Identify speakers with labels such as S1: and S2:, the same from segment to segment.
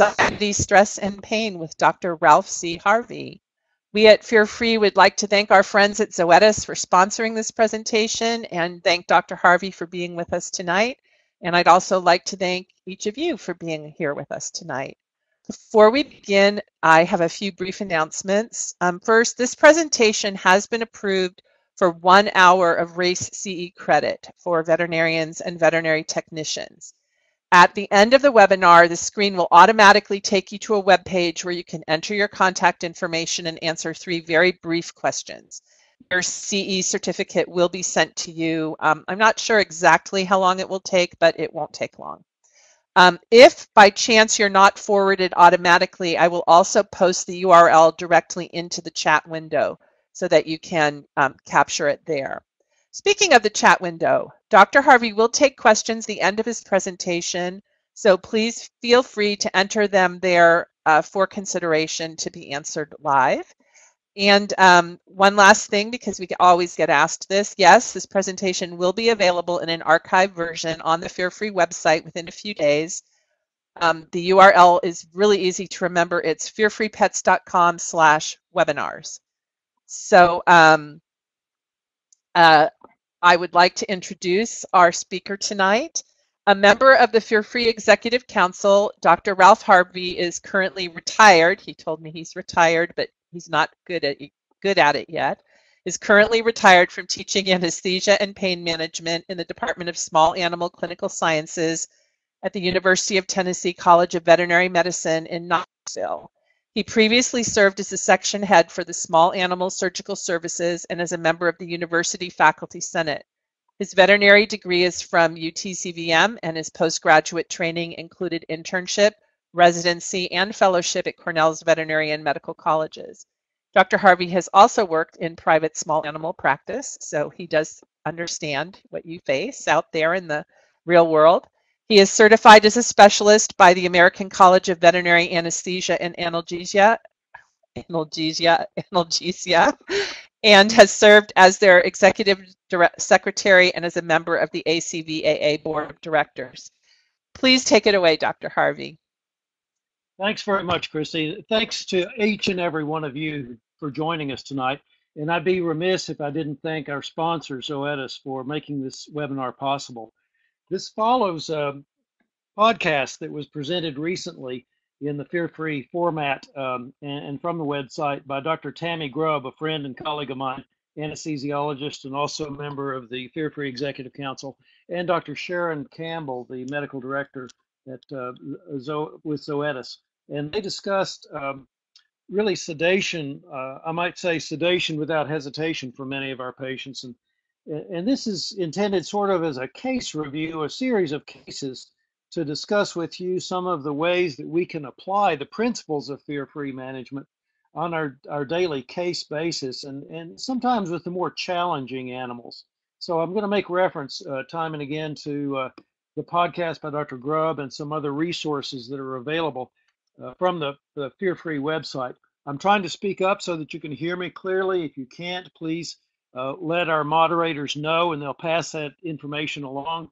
S1: Anxiety, Stress, and Pain with Dr. Ralph C. Harvey. We at Fear Free would like to thank our friends at Zoetis for sponsoring this presentation and thank Dr. Harvey for being with us tonight. And I'd also like to thank each of you for being here with us tonight. Before we begin, I have a few brief announcements. Um, first, this presentation has been approved for one hour of RACE CE credit for veterinarians and veterinary technicians. At the end of the webinar, the screen will automatically take you to a web page where you can enter your contact information and answer three very brief questions. Your CE certificate will be sent to you. Um, I'm not sure exactly how long it will take, but it won't take long. Um, if by chance you're not forwarded automatically, I will also post the URL directly into the chat window so that you can um, capture it there. Speaking of the chat window, Dr. Harvey will take questions at the end of his presentation, so please feel free to enter them there uh, for consideration to be answered live. And um, one last thing, because we always get asked this, yes, this presentation will be available in an archived version on the Fear Free website within a few days. Um, the URL is really easy to remember. It's fearfreepets.com slash webinars. So um, uh, I would like to introduce our speaker tonight. A member of the Fear Free Executive Council, Dr. Ralph Harvey is currently retired. He told me he's retired, but he's not good at good at it yet. Is currently retired from teaching anesthesia and pain management in the Department of Small Animal Clinical Sciences at the University of Tennessee College of Veterinary Medicine in Knoxville. He previously served as the section head for the Small Animal Surgical Services and as a member of the University Faculty Senate. His veterinary degree is from UTCVM and his postgraduate training included internship, residency, and fellowship at Cornell's veterinary and medical colleges. Dr. Harvey has also worked in private small animal practice, so he does understand what you face out there in the real world. He is certified as a specialist by the American College of Veterinary Anesthesia and Analgesia, analgesia, analgesia and has served as their executive secretary and as a member of the ACVAA board of directors. Please take it away, Dr. Harvey.
S2: Thanks very much, Christy. Thanks to each and every one of you for joining us tonight. And I'd be remiss if I didn't thank our sponsor, Zoetis, for making this webinar possible. This follows a podcast that was presented recently in the Fear Free format um, and, and, from the website by Dr. Tammy Grubb, a friend and colleague of mine, anesthesiologist and also a member of the Fear Free Executive Council, and Dr. Sharon Campbell, the medical director at uh, Zo- with Zoetis. And they discussed um, really sedation, uh, I might say sedation without hesitation for many of our patients. And and this is intended sort of as a case review, a series of cases to discuss with you some of the ways that we can apply the principles of fear-free management on our, our daily case basis and, and sometimes with the more challenging animals. So I'm going to make reference uh, time and again to uh, the podcast by Dr. Grubb and some other resources that are available uh, from the, the Fear Free website. I'm trying to speak up so that you can hear me clearly. If you can't, please uh, let our moderators know and they'll pass that information along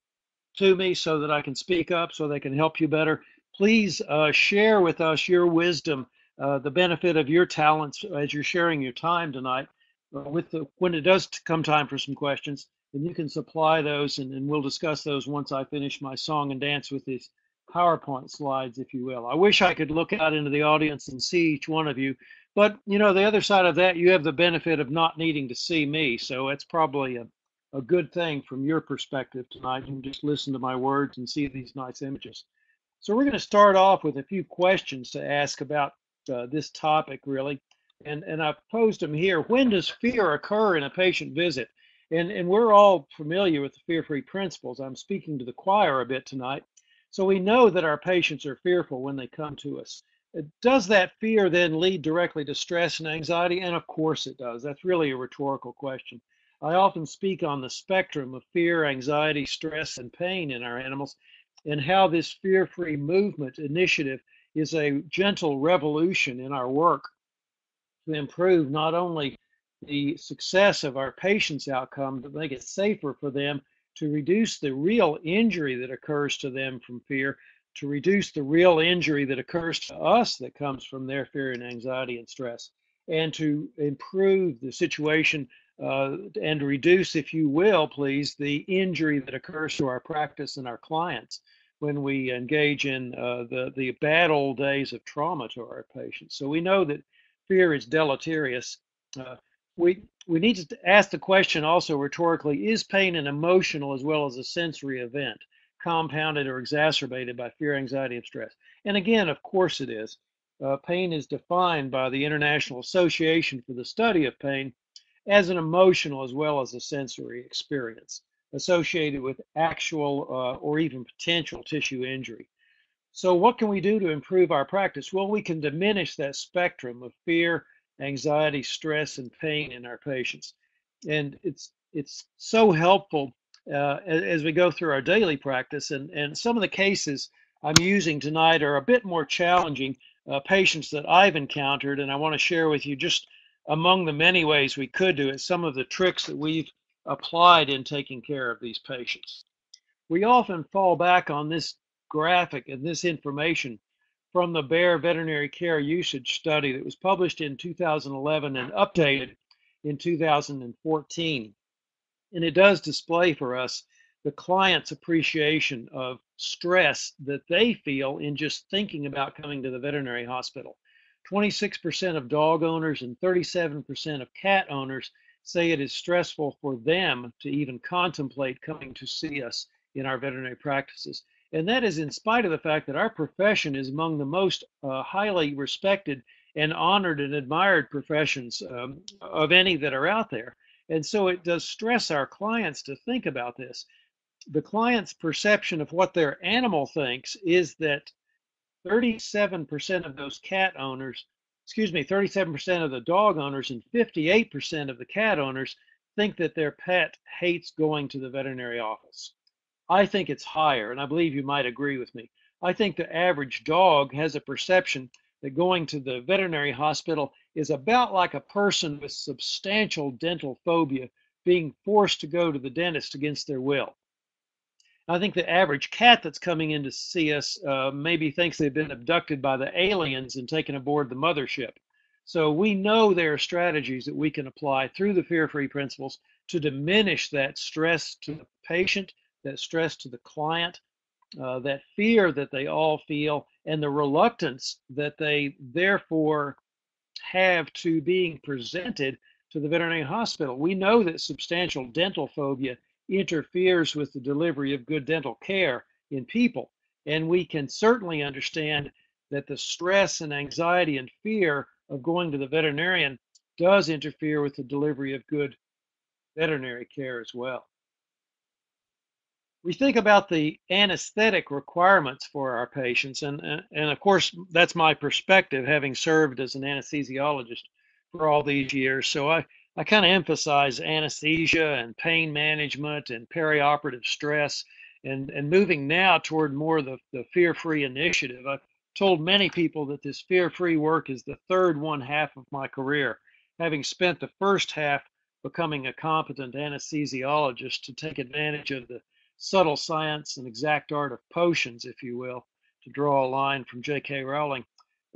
S2: to me so that I can speak up so they can help you better. Please uh, share with us your wisdom, uh, the benefit of your talents as you're sharing your time tonight. Uh, with the, when it does come time for some questions, and you can supply those, and, and we'll discuss those once I finish my song and dance with these PowerPoint slides, if you will. I wish I could look out into the audience and see each one of you but you know, the other side of that, you have the benefit of not needing to see me, so it's probably a, a good thing from your perspective tonight. You can just listen to my words and see these nice images. So we're going to start off with a few questions to ask about uh, this topic, really, and and I've posed them here. When does fear occur in a patient visit? And and we're all familiar with the fear-free principles. I'm speaking to the choir a bit tonight. So we know that our patients are fearful when they come to us does that fear then lead directly to stress and anxiety? And of course it does. That's really a rhetorical question. I often speak on the spectrum of fear, anxiety, stress, and pain in our animals, and how this fear free movement initiative is a gentle revolution in our work to improve not only the success of our patients' outcome, but make it safer for them to reduce the real injury that occurs to them from fear, to reduce the real injury that occurs to us that comes from their fear and anxiety and stress, and to improve the situation uh, and reduce, if you will, please, the injury that occurs to our practice and our clients when we engage in uh, the, the bad old days of trauma to our patients. So we know that fear is deleterious. Uh, we, we need to ask the question also rhetorically is pain an emotional as well as a sensory event, compounded or exacerbated by fear, anxiety, and stress? And again, of course it is. Uh, pain is defined by the International Association for the Study of Pain as an emotional as well as a sensory experience associated with actual uh, or even potential tissue injury. So, what can we do to improve our practice? Well, we can diminish that spectrum of fear, anxiety, stress, and pain in our patients, and it's it's so helpful uh, as, we go through our daily practice. And and some of the cases I'm using tonight are a bit more challenging uh, patients that I've encountered, and I want to share with you just among the many ways we could do it, some of the tricks that we've applied in taking care of these patients. We often fall back on this graphic and this information from the Bayer Veterinary Care Usage Study that was published in 2011 and updated in 2014. And it does display for us the client's appreciation of stress that they feel in just thinking about coming to the veterinary hospital. 26% of dog owners and 37% of cat owners say it is stressful for them to even contemplate coming to see us in our veterinary practices. And that is in spite of the fact that our profession is among the most uh, highly respected and honored and admired professions um, of any that are out there. And so it does stress our clients to think about this. The client's perception of what their animal thinks is that 37% of those cat owners, excuse me, 37% of the dog owners and 58% of the cat owners think that their pet hates going to the veterinary office. I think it's higher, and I believe you might agree with me. I think the average dog has a perception that going to the veterinary hospital is about like a person with substantial dental phobia being forced to go to the dentist against their will. I think the average cat that's coming in to see us uh, maybe thinks they've been abducted by the aliens and taken aboard the mothership. So we know there are strategies that we can apply through the fear-free principles to diminish that stress to the patient, that stress to the client, uh, that fear that they all feel, and the reluctance that they therefore have to being presented to the veterinary hospital. We know that substantial dental phobia interferes with the delivery of good dental care in people. And we can certainly understand that the stress and anxiety and fear of going to the veterinarian does interfere with the delivery of good veterinary care as well. We think about the anesthetic requirements for our patients, and, and of course, that's my perspective, having served as an anesthesiologist for all these years. So I, I kind of emphasize anesthesia and pain management and perioperative stress and, and moving now toward more the, the fear free initiative. I've told many people that this fear free work is the third one half of my career, having spent the first half becoming a competent anesthesiologist to take advantage of the subtle science and exact art of potions, if you will, to draw a line from J.K. Rowling.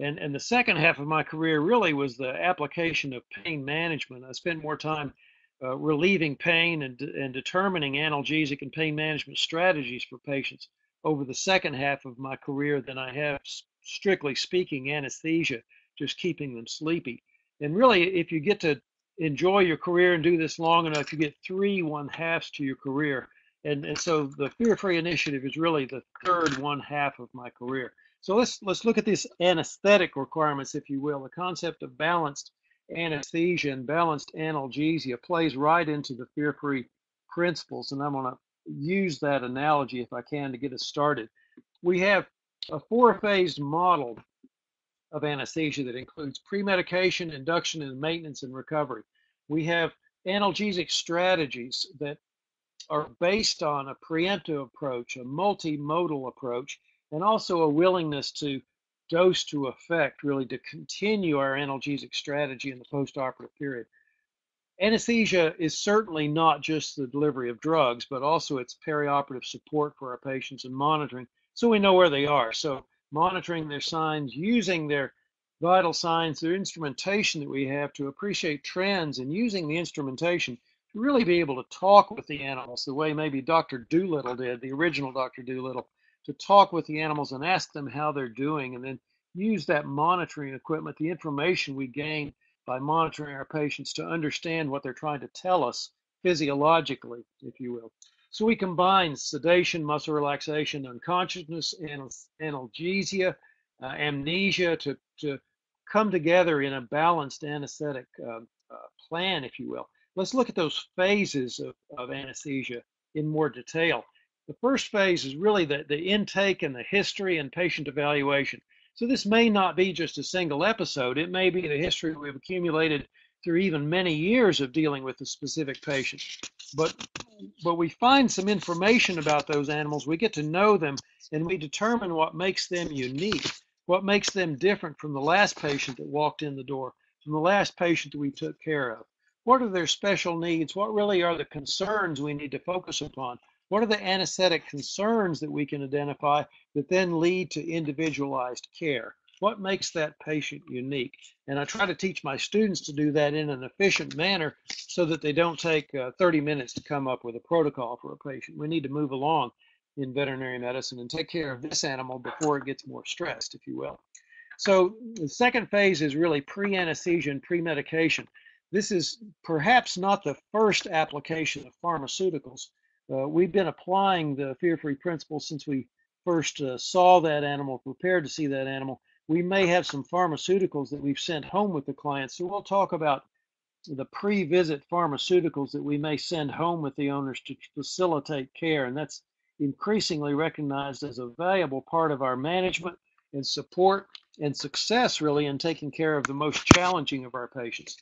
S2: And, and the second half of my career really was the application of pain management. I spent more time uh, relieving pain and, and determining analgesic and pain management strategies for patients over the second half of my career than I have, strictly speaking, anesthesia, just keeping them sleepy. And really, if you get to enjoy your career and do this long enough, you get three one halves to your career. And, and so the Fear Free Initiative is really the third one half of my career. So let's let's look at these anesthetic requirements, if you will. The concept of balanced anesthesia and balanced analgesia plays right into the fear-free principles, and I'm going to use that analogy if I can to get us started. We have a four-phased model of anesthesia that includes pre-medication, induction, and maintenance and recovery. We have analgesic strategies that are based on a preemptive approach, a multimodal approach, and also a willingness to dose to effect, really to continue our analgesic strategy in the postoperative period. Anesthesia is certainly not just the delivery of drugs, but also its perioperative support for our patients and monitoring so we know where they are. So monitoring their signs, using their vital signs, their instrumentation that we have to appreciate trends and using the instrumentation really be able to talk with the animals the way maybe Dr. Dolittle did, the original Dr. Dolittle, to talk with the animals and ask them how they're doing and then use that monitoring equipment, the information we gain by monitoring our patients to understand what they're trying to tell us physiologically, if you will. So we combine sedation, muscle relaxation, unconsciousness, analgesia, uh, amnesia to, to come together in a balanced anesthetic uh, uh, plan, if you will. Let's look at those phases of, of anesthesia in more detail. The first phase is really the, the intake and the history and patient evaluation. So this may not be just a single episode. It may be the history we've accumulated through even many years of dealing with a specific patient. But but we find some information about those animals. We get to know them and we determine what makes them unique, what makes them different from the last patient that walked in the door, from the last patient that we took care of. What are their special needs? What really are the concerns we need to focus upon? What are the anesthetic concerns that we can identify that then lead to individualized care? What makes that patient unique? And I try to teach my students to do that in an efficient manner so that they don't take uh, 30 minutes to come up with a protocol for a patient. We need to move along in veterinary medicine and take care of this animal before it gets more stressed, if you will. So the second phase is really pre-anesthesia and pre-medication. This is perhaps not the first application of pharmaceuticals. Uh, we've been applying the fear-free principle since we first uh, saw that animal, prepared to see that animal, we may have some pharmaceuticals that we've sent home with the clients. So we'll talk about the pre-visit pharmaceuticals that we may send home with the owners to facilitate care. And that's increasingly recognized as a valuable part of our management and support and success really in taking care of the most challenging of our patients.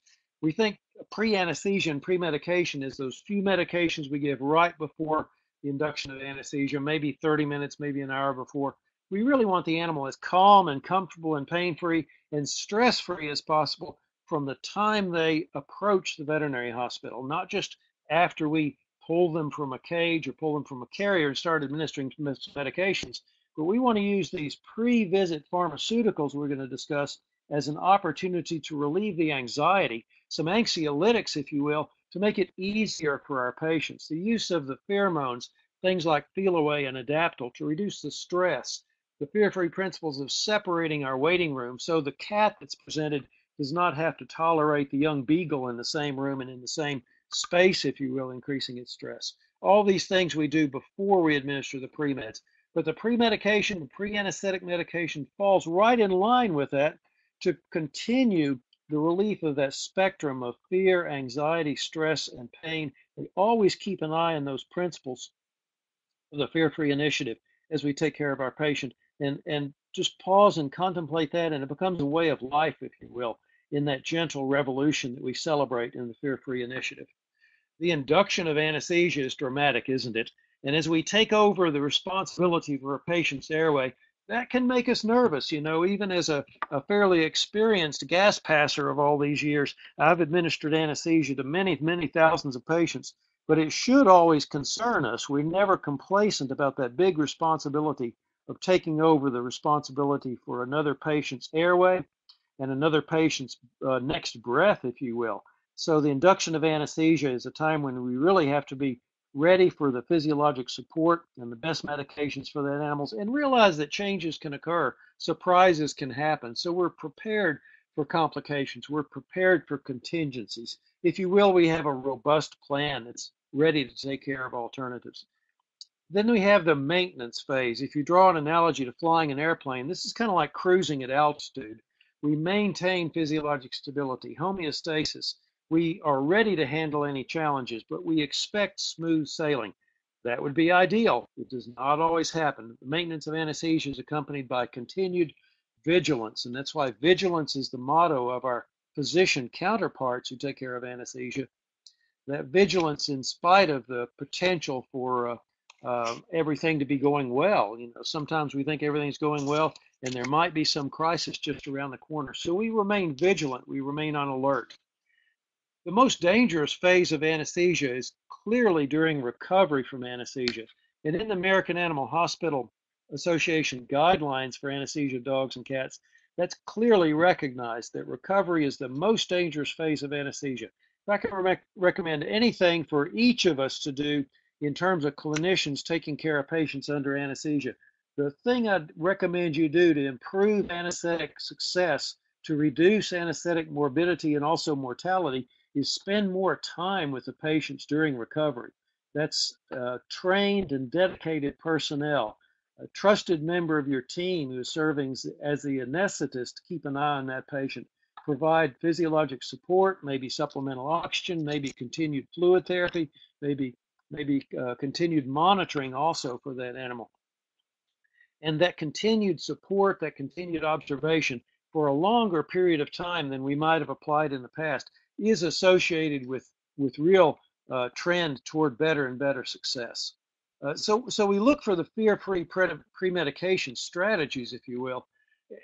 S2: We think pre-anesthesia and pre-medication is those few medications we give right before the induction of anesthesia, maybe 30 minutes, maybe an hour before, we really want the animal as calm and comfortable and pain-free and stress-free as possible from the time they approach the veterinary hospital, not just after we pull them from a cage or pull them from a carrier and start administering medications, but we want to use these pre-visit pharmaceuticals we're going to discuss as an opportunity to relieve the anxiety, some anxiolytics, if you will, to make it easier for our patients. The use of the pheromones, things like Feliway and Adaptil to reduce the stress, the fear-free principles of separating our waiting room so the cat that's presented does not have to tolerate the young beagle in the same room and in the same space, if you will, increasing its stress. All these things we do before we administer the pre-meds. But the pre-medication, the pre-anesthetic medication falls right in line with that to continue the relief of that spectrum of fear, anxiety, stress, and pain. We always keep an eye on those principles of the fear-free initiative as we take care of our patient and and just pause and contemplate that and it becomes a way of life if you will in that gentle revolution that we celebrate in the fear-free initiative the induction of anesthesia is dramatic isn't it and as we take over the responsibility for a patient's airway that can make us nervous you know even as a, a fairly experienced gas passer of all these years i've administered anesthesia to many many thousands of patients but it should always concern us we're never complacent about that big responsibility of taking over the responsibility for another patient's airway and another patient's uh, next breath, if you will. So the induction of anesthesia is a time when we really have to be ready for the physiologic support and the best medications for that animals and realize that changes can occur, surprises can happen. So we're prepared for complications. We're prepared for contingencies. If you will, we have a robust plan that's ready to take care of alternatives. Then we have the maintenance phase. If you draw an analogy to flying an airplane, this is kind of like cruising at altitude. We maintain physiologic stability, homeostasis. We are ready to handle any challenges, but we expect smooth sailing. That would be ideal. It does not always happen. The maintenance of anesthesia is accompanied by continued vigilance, and that's why vigilance is the motto of our physician counterparts who take care of anesthesia. That vigilance, in spite of the potential for uh, uh, everything to be going well. You know, sometimes we think everything's going well, and there might be some crisis just around the corner. So we remain vigilant. We remain on alert. The most dangerous phase of anesthesia is clearly during recovery from anesthesia. And in the American Animal Hospital Association guidelines for anesthesia dogs and cats, that's clearly recognized that recovery is the most dangerous phase of anesthesia. If I can re recommend anything for each of us to do in terms of clinicians taking care of patients under anesthesia, the thing I'd recommend you do to improve anesthetic success, to reduce anesthetic morbidity and also mortality, is spend more time with the patients during recovery. That's uh, trained and dedicated personnel a trusted member of your team who is serving as the anesthetist to keep an eye on that patient. Provide physiologic support, maybe supplemental oxygen, maybe continued fluid therapy, maybe maybe uh, continued monitoring also for that animal. And that continued support, that continued observation for a longer period of time than we might have applied in the past is associated with, with real uh, trend toward better and better success. Uh, so, so we look for the fear-free pre-medication strategies, if you will.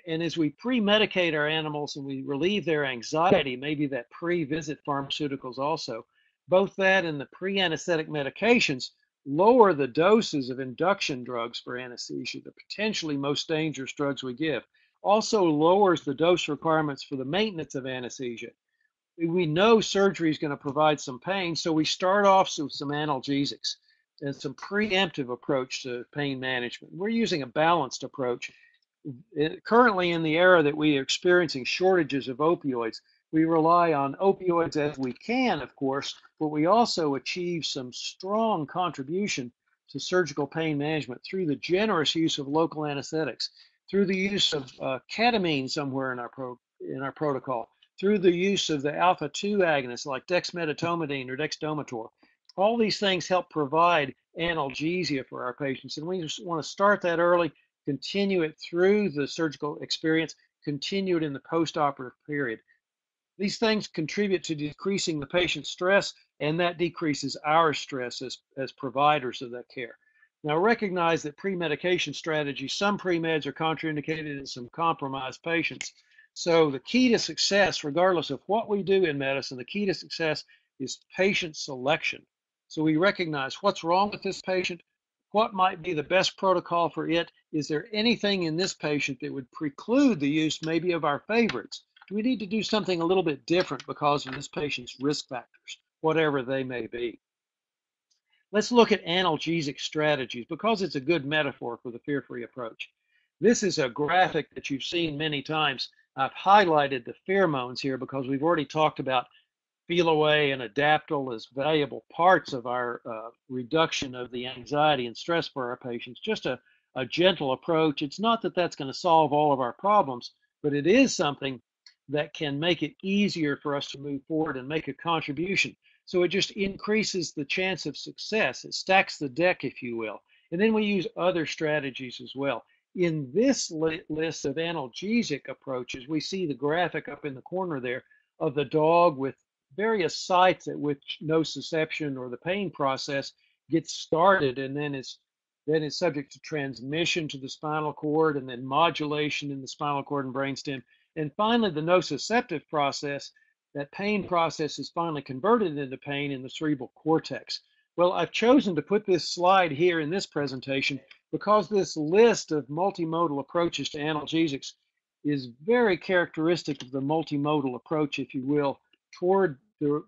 S2: And as we pre-medicate our animals and we relieve their anxiety, maybe that pre-visit pharmaceuticals also, both that and the pre-anesthetic medications lower the doses of induction drugs for anesthesia, the potentially most dangerous drugs we give. Also lowers the dose requirements for the maintenance of anesthesia. We know surgery is going to provide some pain, so we start off with some analgesics and some preemptive approach to pain management. We're using a balanced approach. Currently, in the era that we are experiencing shortages of opioids, we rely on opioids as we can, of course, but we also achieve some strong contribution to surgical pain management through the generous use of local anesthetics, through the use of uh, ketamine somewhere in our pro- in our protocol, through the use of the alpha 2 agonists like dexmedetomidine or dexdomitor, all these things help provide analgesia for our patients. And we just want to start that early, continue it through the surgical experience, continue it in the postoperative period. These things contribute to decreasing the patient's stress, and that decreases our stress as, as providers of that care. Now, recognize that pre medication strategies, some pre meds are contraindicated in some compromised patients. So, the key to success, regardless of what we do in medicine, the key to success is patient selection. So we recognize what's wrong with this patient, what might be the best protocol for it. Is there anything in this patient that would preclude the use maybe of our favorites? Do we need to do something a little bit different because of this patient's risk factors, whatever they may be? Let's look at analgesic strategies because it's a good metaphor for the fear-free approach. This is a graphic that you've seen many times. I've highlighted the pheromones here because we've already talked about Feliway and Adaptil as valuable parts of our uh, reduction of the anxiety and stress for our patients. Just a, a gentle approach. It's not that that's going to solve all of our problems, but it is something that can make it easier for us to move forward and make a contribution. So it just increases the chance of success. It stacks the deck, if you will. And then we use other strategies as well. In this list of analgesic approaches, we see the graphic up in the corner there of the dog with various sites at which nociception or the pain process gets started and then is then is subject to transmission to the spinal cord and then modulation in the spinal cord and brainstem. And finally, the nociceptive process, that pain process is finally converted into pain in the cerebral cortex. Well, I've chosen to put this slide here in this presentation because this list of multimodal approaches to analgesics is very characteristic of the multimodal approach, if you will, toward the,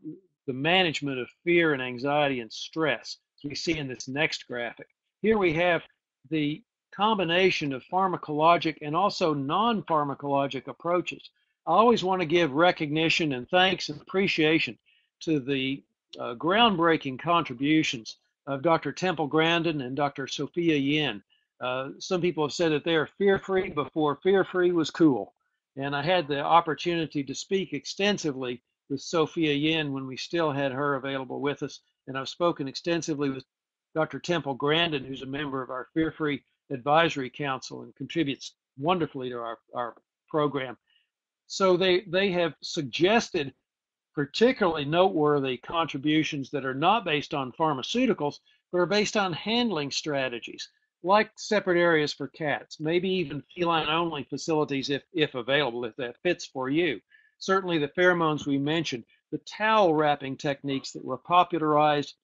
S2: the management of fear and anxiety and stress, as we see in this next graphic. Here we have the combination of pharmacologic and also non-pharmacologic approaches. I always want to give recognition and thanks and appreciation to the uh, groundbreaking contributions of Dr. Temple Grandin and Dr. Sophia Yin. Uh, some people have said that they are fear-free before fear-free was cool. And I had the opportunity to speak extensively with Sophia Yin when we still had her available with us. And I've spoken extensively with Dr. Temple Grandin, who's a member of our Fear Free Advisory Council and contributes wonderfully to our, our program. So they, they have suggested particularly noteworthy contributions that are not based on pharmaceuticals, but are based on handling strategies, like separate areas for cats, maybe even feline only facilities if, if available, if that fits for you certainly the pheromones we mentioned, the towel wrapping techniques that were popularized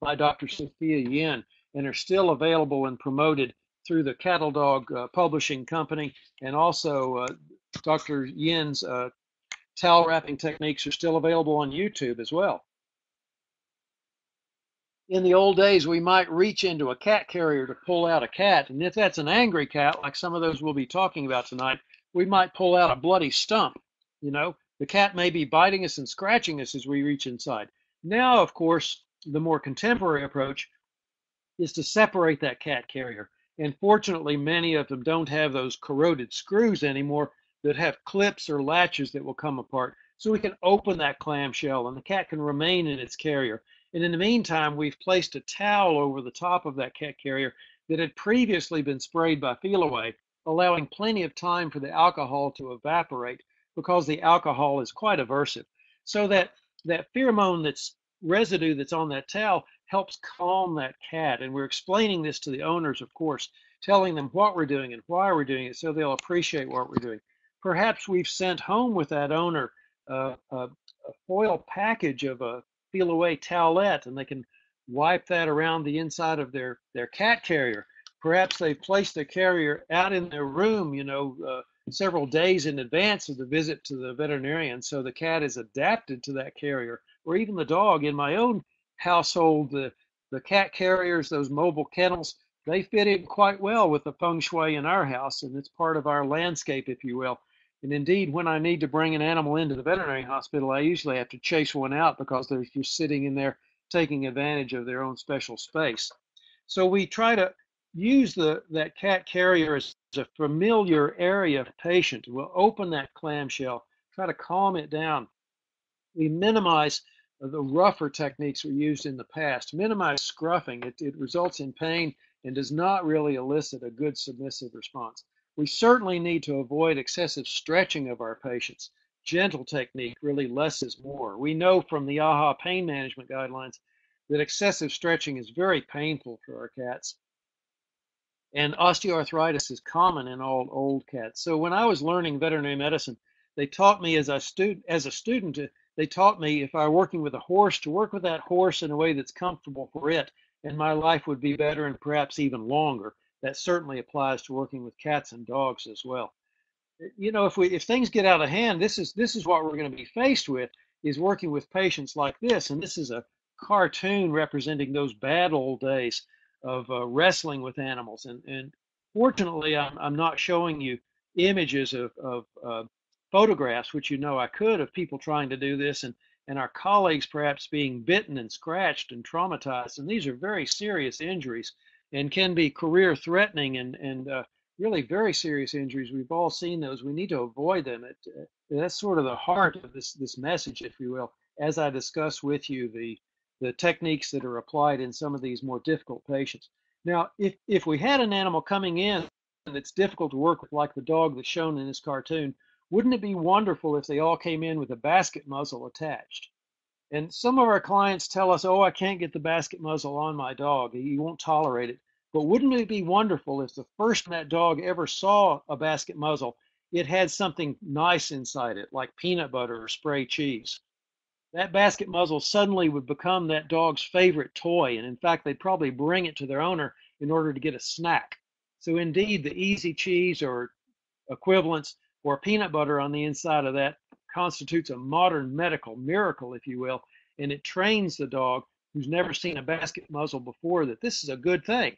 S2: by Dr. Sophia Yin and are still available and promoted through the Cattle Dog uh, Publishing Company, and also uh, Dr. Yin's uh, towel wrapping techniques are still available on YouTube as well. In the old days, we might reach into a cat carrier to pull out a cat, and if that's an angry cat, like some of those we'll be talking about tonight, we might pull out a bloody stump. You know, the cat may be biting us and scratching us as we reach inside. Now, of course, the more contemporary approach is to separate that cat carrier. And fortunately, many of them don't have those corroded screws anymore that have clips or latches that will come apart. So we can open that clamshell and the cat can remain in its carrier. And in the meantime, we've placed a towel over the top of that cat carrier that had previously been sprayed by Feliway, allowing plenty of time for the alcohol to evaporate because the alcohol is quite aversive. So that that pheromone that's residue that's on that towel helps calm that cat. And we're explaining this to the owners, of course, telling them what we're doing and why we're doing it so they'll appreciate what we're doing. Perhaps we've sent home with that owner uh, a, a, foil package of a Feliway towelette and they can wipe that around the inside of their, their cat carrier. Perhaps they've placed the carrier out in their room, you know, uh, several days in advance of the visit to the veterinarian. So the cat is adapted to that carrier or even the dog. In my own household, the, the cat carriers, those mobile kennels, they fit in quite well with the feng shui in our house, and it's part of our landscape, if you will. And indeed, when I need to bring an animal into the veterinary hospital, I usually have to chase one out because they're just sitting in there taking advantage of their own special space. So we try to use the that cat carrier as a familiar area of patient. We'll open that clamshell, try to calm it down. We minimize the rougher techniques we used in the past. Minimize scruffing. It, it results in pain and does not really elicit a good submissive response. We certainly need to avoid excessive stretching of our patients. Gentle technique, really less is more. We know from the AAHA pain management guidelines that excessive stretching is very painful for our cats. And osteoarthritis is common in all old cats. So when I was learning veterinary medicine, they taught me as a student as a student uh, they taught me if I were working with a horse to work with that horse in a way that's comfortable for it, and my life would be better and perhaps even longer. That certainly applies to working with cats and dogs as well. You know, if we if things get out of hand, this is this is what we're going to be faced with is working with patients like this, and this is a cartoon representing those bad old days of uh, wrestling with animals. And and fortunately, I'm I'm not showing you images of of uh, photographs, which you know I could, of people trying to do this and, and our colleagues perhaps being bitten and scratched and traumatized. And these are very serious injuries and can be career threatening and, and uh, really very serious injuries. We've all seen those. We need to avoid them. It, uh, that's sort of the heart of this, this message, if you will, as I discuss with you the, the techniques that are applied in some of these more difficult patients. Now, if, if we had an animal coming in that's difficult to work with, like the dog that's shown in this cartoon, wouldn't it be wonderful if they all came in with a basket muzzle attached? And some of our clients tell us, oh, I can't get the basket muzzle on my dog. He won't tolerate it. But wouldn't it be wonderful if the first that dog ever saw a basket muzzle, it had something nice inside it, like peanut butter or spray cheese? That basket muzzle suddenly would become that dog's favorite toy. And in fact, they'd probably bring it to their owner in order to get a snack. So indeed, the easy cheese or equivalents or peanut butter on the inside of that constitutes a modern medical miracle, if you will, and it trains the dog who's never seen a basket muzzle before that this is a good thing.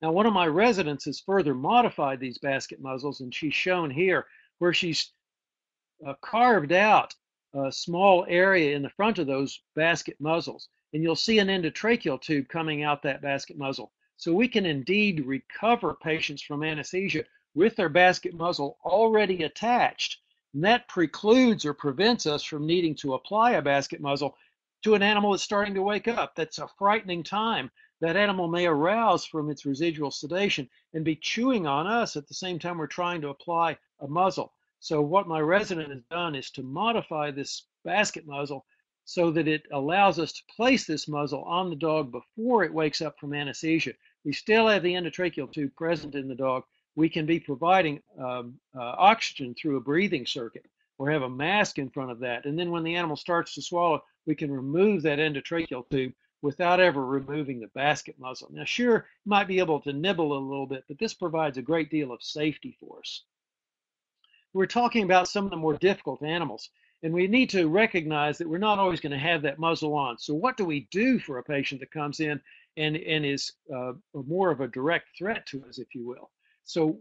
S2: Now, one of my residents has further modified these basket muzzles, and she's shown here where she's uh, carved out a small area in the front of those basket muzzles, and you'll see an endotracheal tube coming out that basket muzzle. So we can indeed recover patients from anesthesia with their basket muzzle already attached. And that precludes or prevents us from needing to apply a basket muzzle to an animal that's starting to wake up. That's a frightening time. That animal may arouse from its residual sedation and be chewing on us at the same time we're trying to apply a muzzle. So what my resident has done is to modify this basket muzzle so that it allows us to place this muzzle on the dog before it wakes up from anesthesia. We still have the endotracheal tube present in the dog, we can be providing um, uh, oxygen through a breathing circuit or have a mask in front of that. And then when the animal starts to swallow, we can remove that endotracheal tube without ever removing the basket muzzle. Now, sure, you might be able to nibble a little bit, but this provides a great deal of safety for us. We're talking about some of the more difficult animals, and we need to recognize that we're not always going to have that muzzle on. So, what do we do for a patient that comes in and, and is uh, more of a direct threat to us, if you will? So,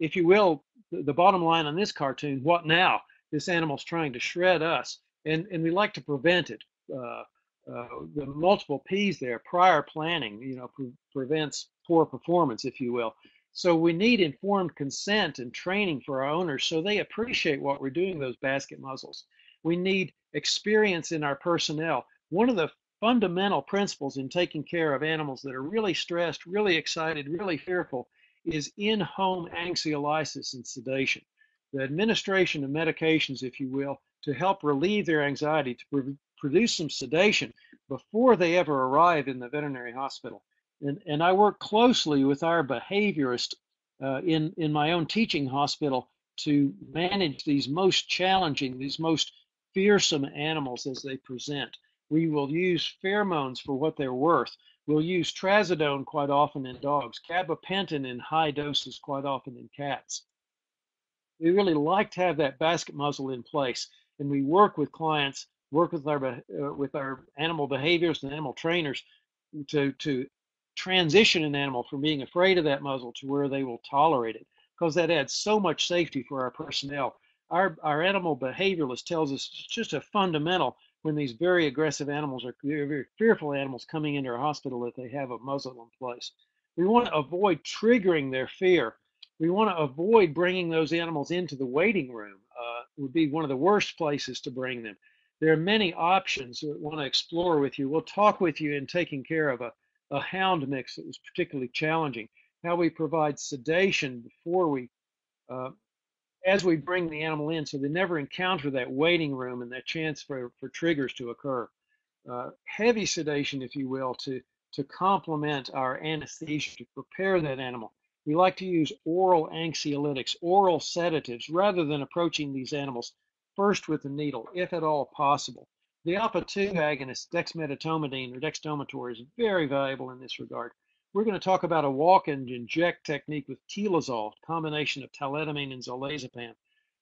S2: if you will, the, bottom line on this cartoon, what now? This animal's trying to shred us, and, and we like to prevent it. Uh, uh, the multiple P's there, prior planning, you know, pre prevents poor performance, if you will. So we need informed consent and training for our owners so they appreciate what we're doing those basket muzzles. We need experience in our personnel. One of the fundamental principles in taking care of animals that are really stressed, really excited, really fearful is in-home anxiolysis and sedation. The administration of medications, if you will, to help relieve their anxiety, to produce some sedation before they ever arrive in the veterinary hospital. And, and I work closely with our behaviorist uh, in, in my own teaching hospital to manage these most challenging, these most fearsome animals as they present. We will use pheromones for what they're worth. We'll use trazodone quite often in dogs, gabapentin in high doses quite often in cats. We really like to have that basket muzzle in place, and we work with clients work with our uh, with our animal behaviors and animal trainers to to transition an animal from being afraid of that muzzle to where they will tolerate it because that adds so much safety for our personnel. Our our animal behavioralist tells us it's just a fundamental when these very aggressive animals are very, very fearful animals coming into our hospital that they have a muzzle in place. We want to avoid triggering their fear. We want to avoid bringing those animals into the waiting room. Uh, would be one of the worst places to bring them there are many options that we want to explore with you. We'll talk with you in taking care of a, a hound mix that was particularly challenging, how we provide sedation before we, uh, as we bring the animal in, so they never encounter that waiting room and that chance for, for triggers to occur. Uh, heavy sedation, if you will, to, to complement our anesthesia, to prepare that animal. We like to use oral anxiolytics, oral sedatives, rather than approaching these animals first with the needle, if at all possible. The alpha 2 agonist, dexmedetomidine or dexdomitor, is very valuable in this regard. We're going to talk about a walk and inject technique with Telazol, combination of tiletamine and zolazepam,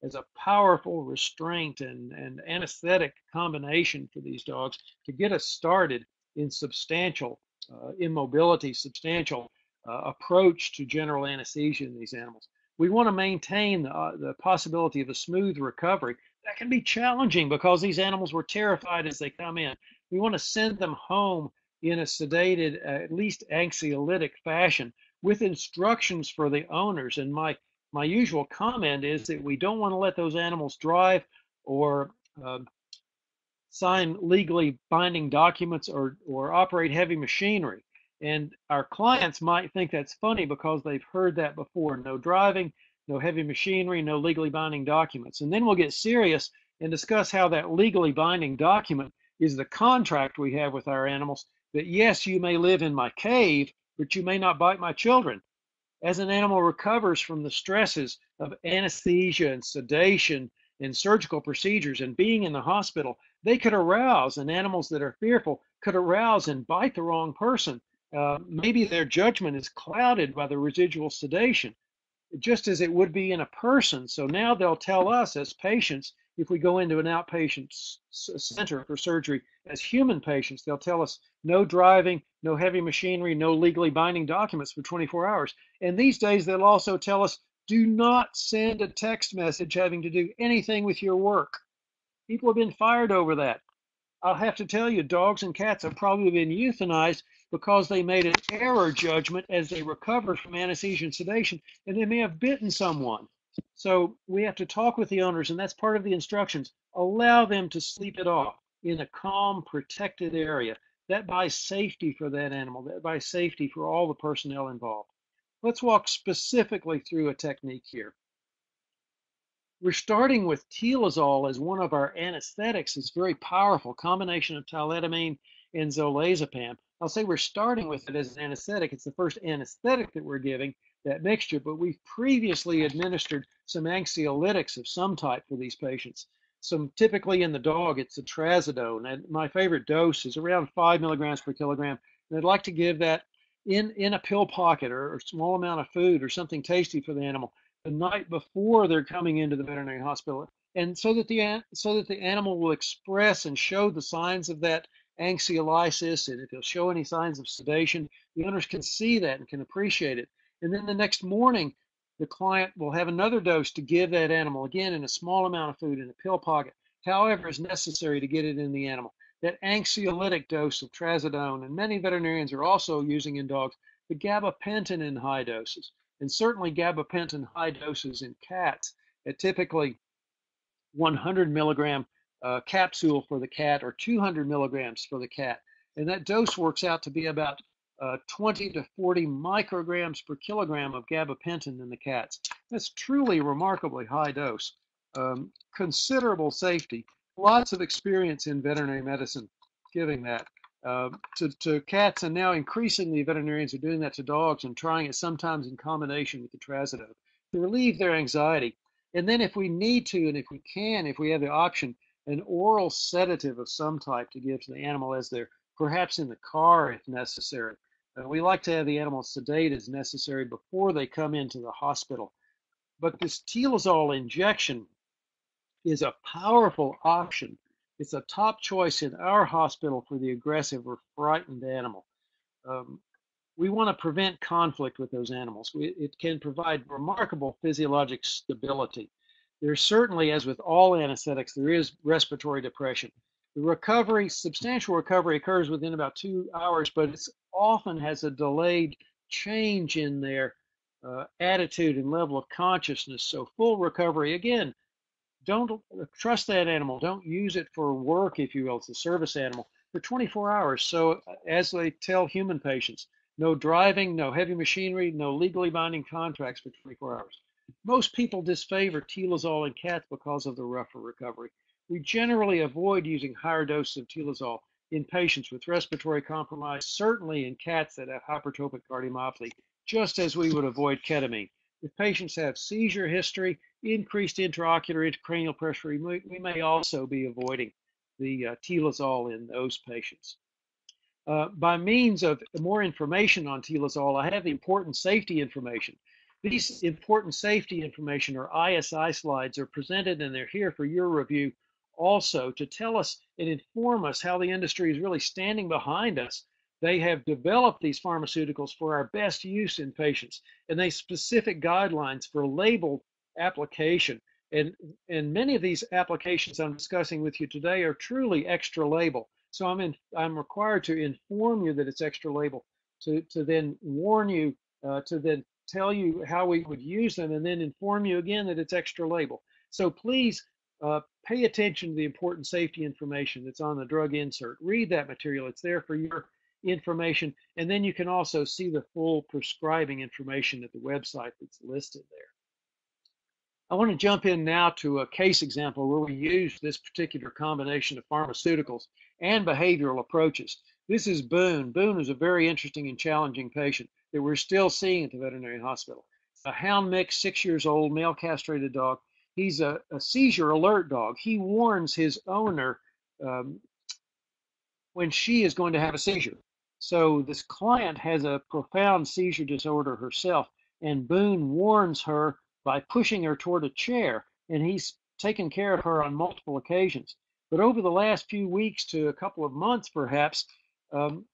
S2: as a powerful restraint and, and anesthetic combination for these dogs to get us started in substantial uh, immobility, substantial uh, approach to general anesthesia in these animals. We want to maintain uh, the possibility of a smooth recovery that can be challenging because these animals were terrified as they come in. We want to send them home in a sedated, uh, at least anxiolytic fashion with instructions for the owners. And my, my usual comment is that we don't want to let those animals drive or uh, sign legally binding documents or, or operate heavy machinery. And our clients might think that's funny because they've heard that before. No driving, no heavy machinery, no legally binding documents. And then we'll get serious and discuss how that legally binding document is the contract we have with our animals that yes, you may live in my cave, but you may not bite my children. As an animal recovers from the stresses of anesthesia and sedation and surgical procedures and being in the hospital, they could arouse, and animals that are fearful could arouse and bite the wrong person. Uh, maybe their judgment is clouded by the residual sedation just as it would be in a person. So now they'll tell us as patients, if we go into an outpatient center for surgery as human patients, they'll tell us no driving, no heavy machinery, no legally binding documents for 24 hours. And these days they'll also tell us do not send a text message having to do anything with your work. People have been fired over that. I'll have to tell you, dogs and cats have probably been euthanized because they made an error judgment as they recovered from anesthesia and sedation, and they may have bitten someone. So we have to talk with the owners, and that's part of the instructions. Allow them to sleep it off in a calm, protected area. That buys safety for that animal, that buys safety for all the personnel involved. Let's walk specifically through a technique here. We're starting with Telazol as one of our anesthetics. It's very powerful combination of tiletamine and zolazepam. I'll say we're starting with it as an anesthetic. It's the first anesthetic that we're giving, that mixture, but we've previously administered some anxiolytics of some type for these patients. some typically in the dog, it's a trazodone. And my favorite dose is around five milligrams per kilogram. And I'd like to give that in, in a pill pocket or, a small amount of food or something tasty for the animal the night before they're coming into the veterinary hospital. And so that the so that the animal will express and show the signs of that anxiolysis, and if he'll show any signs of sedation, the owners can see that and can appreciate it. And then the next morning, the client will have another dose to give that animal, again, in a small amount of food in a pill pocket, however is necessary to get it in the animal. That anxiolytic dose of trazodone, and many veterinarians are also using in dogs, the gabapentin in high doses, and certainly gabapentin high doses in cats at typically 100 milligram uh, capsule for the cat or 200 milligrams for the cat. And that dose works out to be about uh, 20 to 40 micrograms per kilogram of gabapentin in the cats. That's truly a remarkably high dose. Um, considerable safety, lots of experience in veterinary medicine giving that uh, to, to cats, and now increasingly veterinarians are doing that to dogs and trying it sometimes in combination with the trazodone to relieve their anxiety. And then, if we need to, and if we can, if we have the option, an oral sedative of some type to give to the animal as they're perhaps in the car if necessary. Uh, we like to have the animal sedate as necessary before they come into the hospital. But this Telazol injection is a powerful option. It's a top choice in our hospital for the aggressive or frightened animal. Um, we want to prevent conflict with those animals. We, it can provide remarkable physiologic stability. There's certainly, as with all anesthetics, there is respiratory depression. The recovery, substantial recovery occurs within about two hours, but it often has a delayed change in their uh, attitude and level of consciousness. So full recovery, again, don't trust that animal. Don't use it for work, if you will. It's a service animal for 24 hours. So uh, as they tell human patients, no driving, no heavy machinery, no legally binding contracts for 24 hours. Most people disfavor telazol in cats because of the rougher recovery. We generally avoid using higher doses of telazol in patients with respiratory compromise, certainly in cats that have hypertrophic cardiomyopathy, just as we would avoid ketamine. If patients have seizure history, increased intraocular intracranial pressure, we may also be avoiding the uh, telazol in those patients. Uh, by means of more information on telazol, I have important safety information. These important safety information or ISI slides are presented and they're here for your review also to tell us and inform us how the industry is really standing behind us. They have developed these pharmaceuticals for our best use in patients, and they specific guidelines for label application. And, and many of these applications I'm discussing with you today are truly extra label. So I'm, in, I'm required to inform you that it's extra label, to, to then warn you, uh, to then tell you how we would use them, and then inform you again that it's extra label. So please uh, pay attention to the important safety information that's on the drug insert. Read that material. It's there for your information. And then you can also see the full prescribing information at the website that's listed there. I want to jump in now to a case example where we use this particular combination of pharmaceuticals and behavioral approaches. This is Boone. Boone is a very interesting and challenging patient that we're still seeing at the veterinary hospital. A hound mix, six years old, male castrated dog he's a, a seizure alert dog. He warns his owner um, when she is going to have a seizure. So this client has a profound seizure disorder herself, and Boone warns her by pushing her toward a chair, and he's taken care of her on multiple occasions. But over the last few weeks to a couple of months, perhaps, um,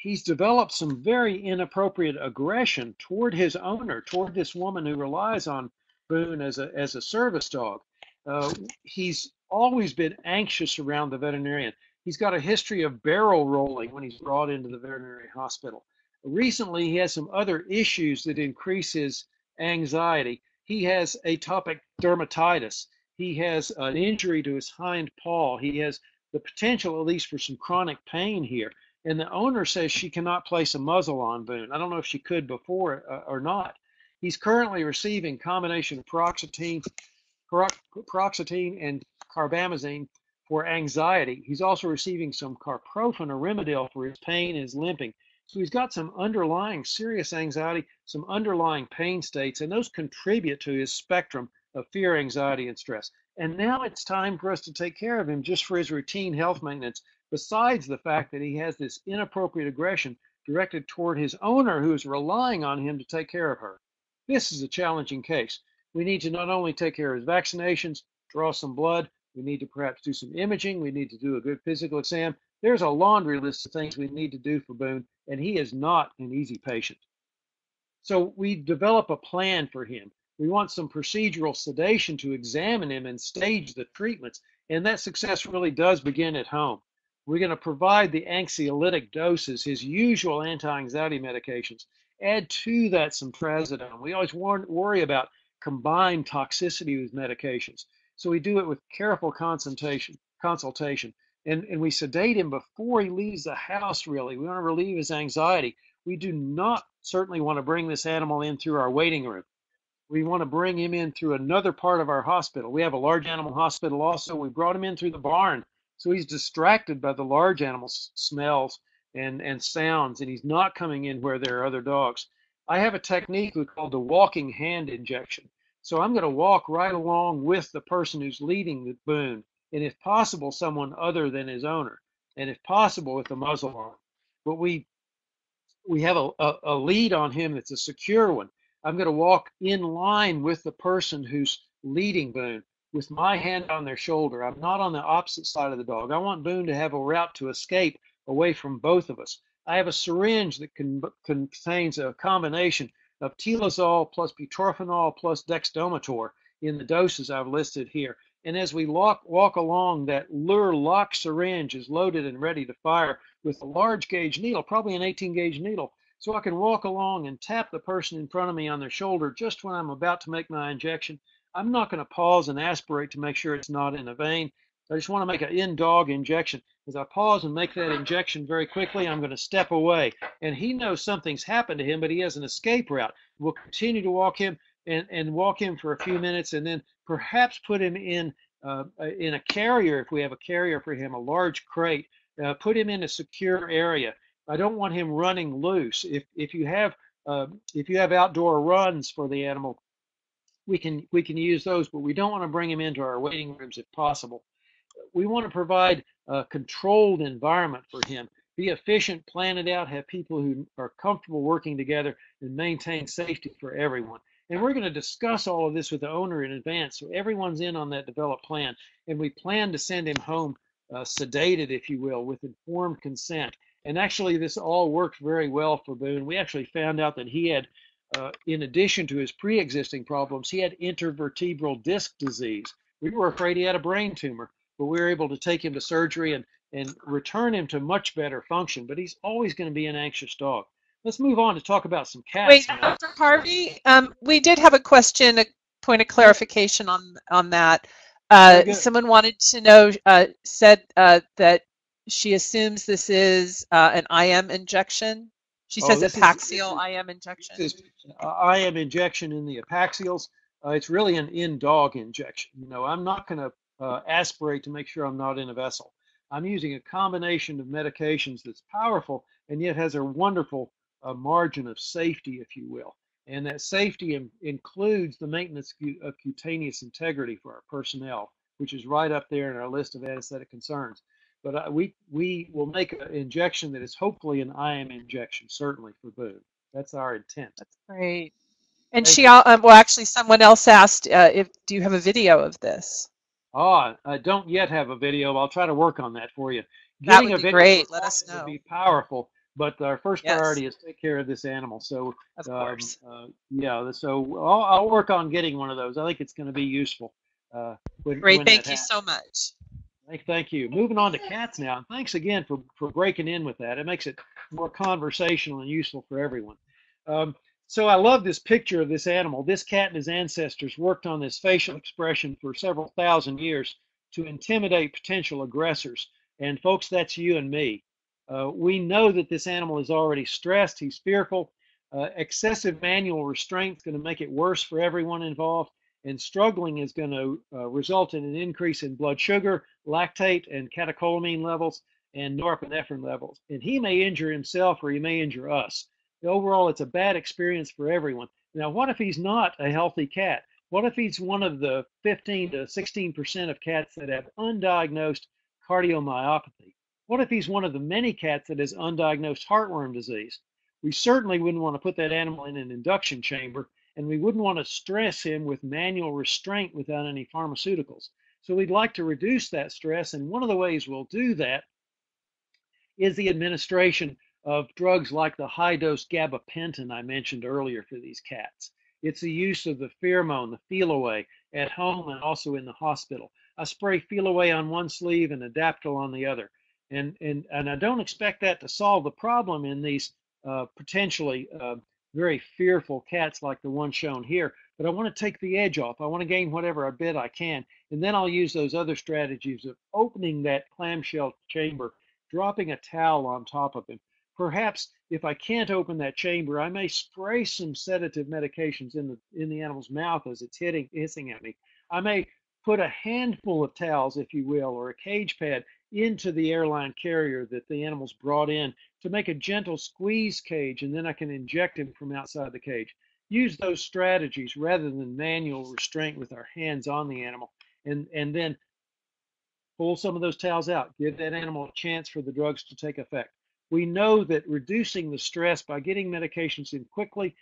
S2: he's developed some very inappropriate aggression toward his owner, toward this woman who relies on Boone as a as a service dog. Uh, he's always been anxious around the veterinarian. He's got a history of barrel rolling when he's brought into the veterinary hospital. Recently, he has some other issues that increase his anxiety. He has atopic dermatitis. He has an injury to his hind paw. He has the potential, at least, for some chronic pain here. And the owner says she cannot place a muzzle on Boone. I don't know if she could before uh, or not. He's currently receiving combination of paroxetine, paroxetine and carbamazepine for anxiety. He's also receiving some carprofen or Rimadyl for his pain and his limping. So he's got some underlying serious anxiety, some underlying pain states, and those contribute to his spectrum of fear, anxiety, and stress. And now it's time for us to take care of him just for his routine health maintenance, besides the fact that he has this inappropriate aggression directed toward his owner who is relying on him to take care of her. This is a challenging case. We need to not only take care of his vaccinations, draw some blood, we need to perhaps do some imaging, we need to do a good physical exam. There's a laundry list of things we need to do for Boone, and he is not an easy patient. So we develop a plan for him. We want some procedural sedation to examine him and stage the treatments, and that success really does begin at home. We're going to provide the anxiolytic doses, his usual anti-anxiety medications. Add to that some trazodone. We always worry about combined toxicity with medications. So we do it with careful consultation, consultation. And, and we sedate him before he leaves the house, really. We want to relieve his anxiety. We do not certainly want to bring this animal in through our waiting room. We want to bring him in through another part of our hospital. We have a large animal hospital also. We brought him in through the barn so he's distracted by the large animals' smells and, and sounds, and he's not coming in where there are other dogs. I have a technique we call the walking hand injection. So I'm going to walk right along with the person who's leading the Boone, and if possible, someone other than his owner, and if possible, with the muzzle on. But we we have a, a, a lead on him that's a secure one. I'm going to walk in line with the person who's leading Boone with my hand on their shoulder. I'm not on the opposite side of the dog. I want Boone to have a route to escape away from both of us. I have a syringe that contains a combination of telazol plus butorphanol plus dexdomitor in the doses I've listed here. And as we walk along, that Luer lock syringe is loaded and ready to fire with a large gauge needle, probably an 18 gauge needle. So I can walk along and tap the person in front of me on their shoulder just when I'm about to make my injection I'm not going to pause and aspirate to make sure it's not in a vein. I just want to make an in-dog injection. As I pause and make that injection very quickly, I'm going to step away. And he knows something's happened to him, but he has an escape route. We'll continue to walk him and, and walk him for a few minutes and then perhaps put him in uh, in a carrier if we have a carrier for him, a large crate. Uh, put him in a secure area. I don't want him running loose. If if you have uh, if you have outdoor runs for the animal, we can we can use those, but we don't want to bring them into our waiting rooms if possible. We want to provide a controlled environment for him. Be efficient, plan it out, have people who are comfortable working together, and maintain safety for everyone. And we're going to discuss all of this with the owner in advance, so everyone's in on that developed plan. And we plan to send him home uh, sedated, if you will, with informed consent. And actually, this all worked very well for Boone. We actually found out that he had uh, in addition to his pre-existing problems, he had intervertebral disc disease. We were afraid he had a brain tumor, but we were able to take him to surgery and, and return him to much better function. But he's always going to be an anxious dog. Let's move on to talk about some cats.
S1: Wait,
S2: now.
S1: Dr. Harvey, um, we did have a question, a point of clarification on on that. Uh, someone wanted to know, uh, said uh, that she assumes this is uh, an IM injection. She oh, says epaxial is, IM injection.
S2: This uh, IM injection in the epaxials. Uh, it's really an in-dog injection. You know, I'm not going to uh, aspirate to make sure I'm not in a vessel. I'm using a combination of medications that's powerful and yet has a wonderful uh, margin of safety, if you will. And that safety in, includes the maintenance of cutaneous integrity for our personnel, which is right up there in our list of anesthetic concerns. But we we will make an injection that is hopefully an IM injection, certainly for Boone. That's our intent.
S1: That's great. And Thank she, um, well, actually, someone else asked uh, if do you have a video of this?
S2: Oh, I don't yet have a video. I'll try to work on that for you.
S1: Getting that would be great. Let us know.
S2: Would be powerful, but our first yes. priority is take care of this animal. So,
S1: of um, course.
S2: Uh, yeah. So I'll, I'll, work on getting one of those. I think it's going to be useful. Uh,
S1: when, great. When Thank you happens. so much.
S2: Thank, thank you. Moving on to cats now. Thanks again for, for breaking in with that. It makes it more conversational and useful for everyone. Um, so I love this picture of this animal. This cat and his ancestors worked on this facial expression for several thousand years to intimidate potential aggressors. And folks, that's you and me. Uh, we know that this animal is already stressed. He's fearful. Uh, excessive manual restraint is going to make it worse for everyone involved and struggling is going to uh, result in an increase in blood sugar, lactate, and catecholamine levels and norepinephrine levels. And he may injure himself or he may injure us. Overall, it's a bad experience for everyone. Now, what if he's not a healthy cat? What if he's one of the 15 to 16% of cats that have undiagnosed cardiomyopathy? What if he's one of the many cats that has undiagnosed heartworm disease? We certainly wouldn't want to put that animal in an induction chamber, and we wouldn't want to stress him with manual restraint without any pharmaceuticals. So we'd like to reduce that stress, and one of the ways we'll do that is the administration of drugs like the high dose gabapentin I mentioned earlier for these cats. It's the use of the pheromone, the Feliway, at home and also in the hospital. I spray Feliway on one sleeve and Adaptil on the other. And, and, and I don't expect that to solve the problem in these uh, potentially uh, very fearful cats like the one shown here, but I want to take the edge off. I want to gain whatever I bit I can, and then I'll use those other strategies of opening that clamshell chamber, dropping a towel on top of him, Perhaps if I can't open that chamber, I may spray some sedative medications in the in the animal's mouth as it's hitting hissing at me. I may put a handful of towels, if you will, or a cage pad into the airline carrier that the animal's brought in to make a gentle squeeze cage, and then I can inject him from outside the cage. Use those strategies rather than manual restraint with our hands on the animal, and and then pull some of those towels out. Give that animal a chance for the drugs to take effect. We know that reducing the stress by getting medications in quickly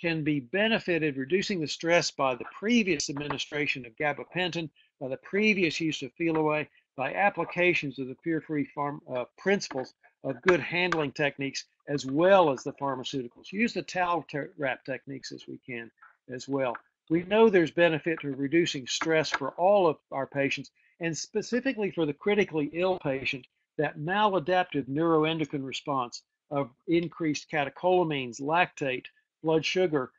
S2: can be benefited, reducing the stress by the previous administration of gabapentin, by the previous use of Feliway, by applications of the fear-free farm uh, principles of good handling techniques, as well as the pharmaceuticals. Use the towel wrap techniques as we can as well. We know there's benefit to reducing stress for all of our patients, and specifically for the critically ill patient that maladaptive neuroendocrine response of increased catecholamines, lactate, blood sugar,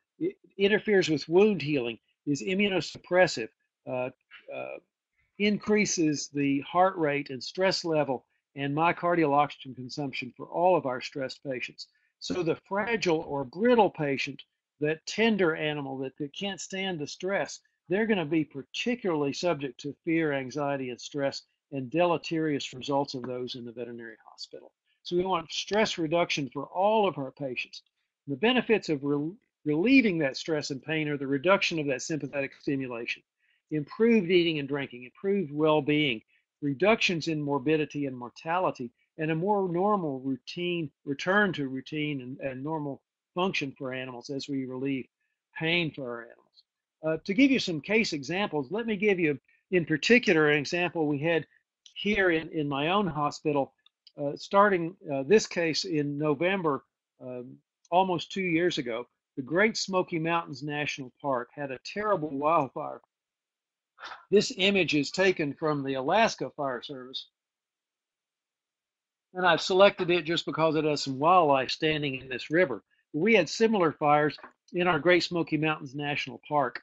S2: interferes with wound healing, is immunosuppressive, uh, uh, increases the heart rate and stress level and myocardial oxygen consumption for all of our stressed patients. So the fragile or brittle patient, that tender animal that, that can't stand the stress, they're going to be particularly subject to fear, anxiety, and stress and deleterious results of those in the veterinary hospital. So we want stress reduction for all of our patients. The benefits of re relieving that stress and pain are the reduction of that sympathetic stimulation, improved eating and drinking, improved well-being, reductions in morbidity and mortality, and a more normal routine, return to routine and, and normal function for animals as we relieve pain for our animals. Uh, to give you some case examples, let me give you in particular an example we had here in, in my own hospital, uh, starting uh, this case in November, um, almost two years ago, the Great Smoky Mountains National Park had a terrible wildfire. This image is taken from the Alaska Fire Service. And I've selected it just because it has some wildlife standing in this river. We had similar fires in our Great Smoky Mountains National Park.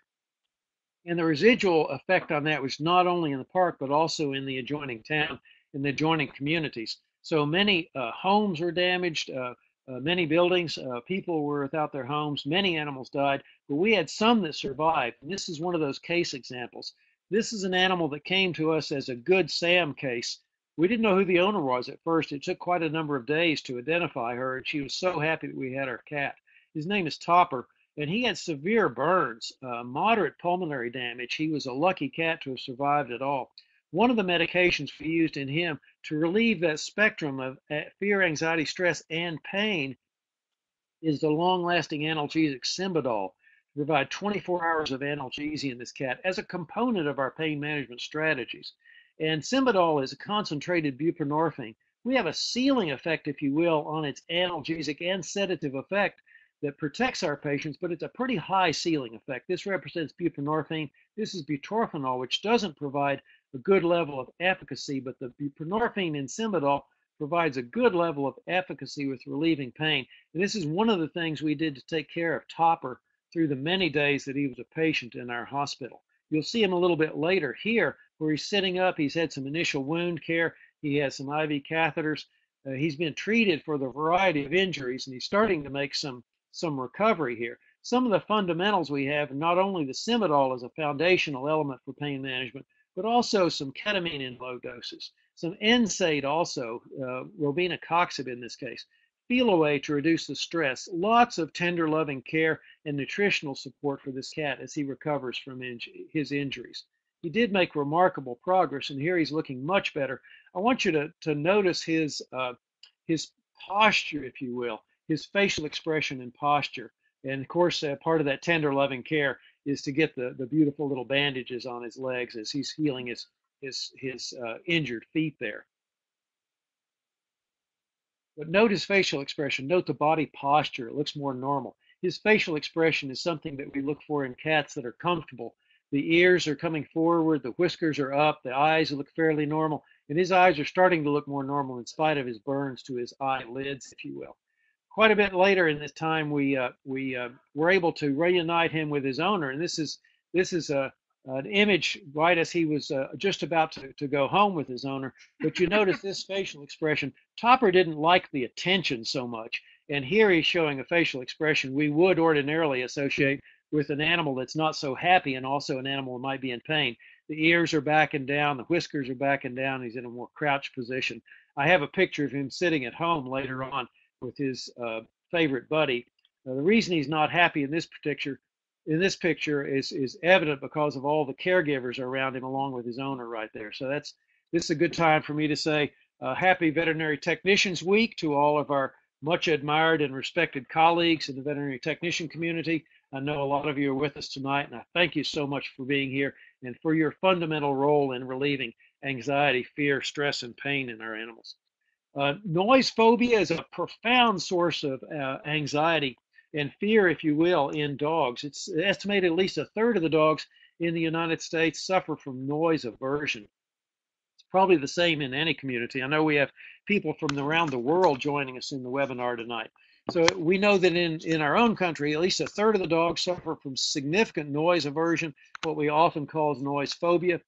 S2: And the residual effect on that was not only in the park, but also in the adjoining town, in the adjoining communities. So many uh, homes were damaged, uh, many buildings, uh, people were without their homes, many animals died, but we had some that survived. And this is one of those case examples. This is an animal that came to us as a good SAM case. We didn't know who the owner was at first. It took quite a number of days to identify her, and she was so happy that we had our cat. His name is Topper and he had severe burns, uh, moderate pulmonary damage. He was a lucky cat to have survived at all. One of the medications we used in him to relieve that spectrum of uh, fear, anxiety, stress, and pain is the long-lasting analgesic Simbadol to provide 24 hours of analgesia in this cat as a component of our pain management strategies. And Simbadol is a concentrated buprenorphine. We have a ceiling effect, if you will, on its analgesic and sedative effect that protects our patients, but it's a pretty high ceiling effect. This represents buprenorphine. This is butorphanol, which doesn't provide a good level of efficacy, but the buprenorphine in Simbadol provides a good level of efficacy with relieving pain. And this is one of the things we did to take care of Topper through the many days that he was a patient in our hospital. You'll see him a little bit later here where he's sitting up. He's had some initial wound care. He has some IV catheters. Uh, he's been treated for the variety of injuries and he's starting to make some some recovery here. Some of the fundamentals we have, not only the Simbadol as a foundational element for pain management, but also some ketamine in low doses, some NSAID also, uh, robenacoxib in this case. Feliway to reduce the stress. Lots of tender, loving care and nutritional support for this cat as he recovers from his injuries. He did make remarkable progress, and here he's looking much better. I want you to, to notice his, uh, his posture, if you will, his facial expression and posture. And of course, uh, part of that tender, loving care is to get the, the beautiful little bandages on his legs as he's healing his, his, his uh, injured feet there. But note his facial expression. Note the body posture. It looks more normal. His facial expression is something that we look for in cats that are comfortable. The ears are coming forward, the whiskers are up, the eyes look fairly normal, and his eyes are starting to look more normal in spite of his burns to his eyelids, if you will. Quite a bit later in this time, we uh, we uh, were able to reunite him with his owner, and this is this is a an image right as he was uh, just about to, to go home with his owner. But you notice this facial expression. Topper didn't like the attention so much. And here he's showing a facial expression we would ordinarily associate with an animal that's not so happy and also an animal that might be in pain. The ears are backing down, the whiskers are backing down, he's in a more crouched position. I have a picture of him sitting at home later on with his uh, favorite buddy. Now, the reason he's not happy in this picture in this picture is is evident because of all the caregivers around him along with his owner right there. So that's this is a good time for me to say uh, happy Veterinary Technicians Week to all of our much admired and respected colleagues in the veterinary technician community. I know a lot of you are with us tonight, and I thank you so much for being here and for your fundamental role in relieving anxiety, fear, stress, and pain in our animals. Uh, noise phobia is a profound source of uh, anxiety and fear, if you will, in dogs. It's estimated at least a third of the dogs in the United States suffer from noise aversion. It's probably the same in any community. I know we have people from around the world joining us in the webinar tonight. So we know that in, in our own country, at least a third of the dogs suffer from significant noise aversion, what we often call noise phobia.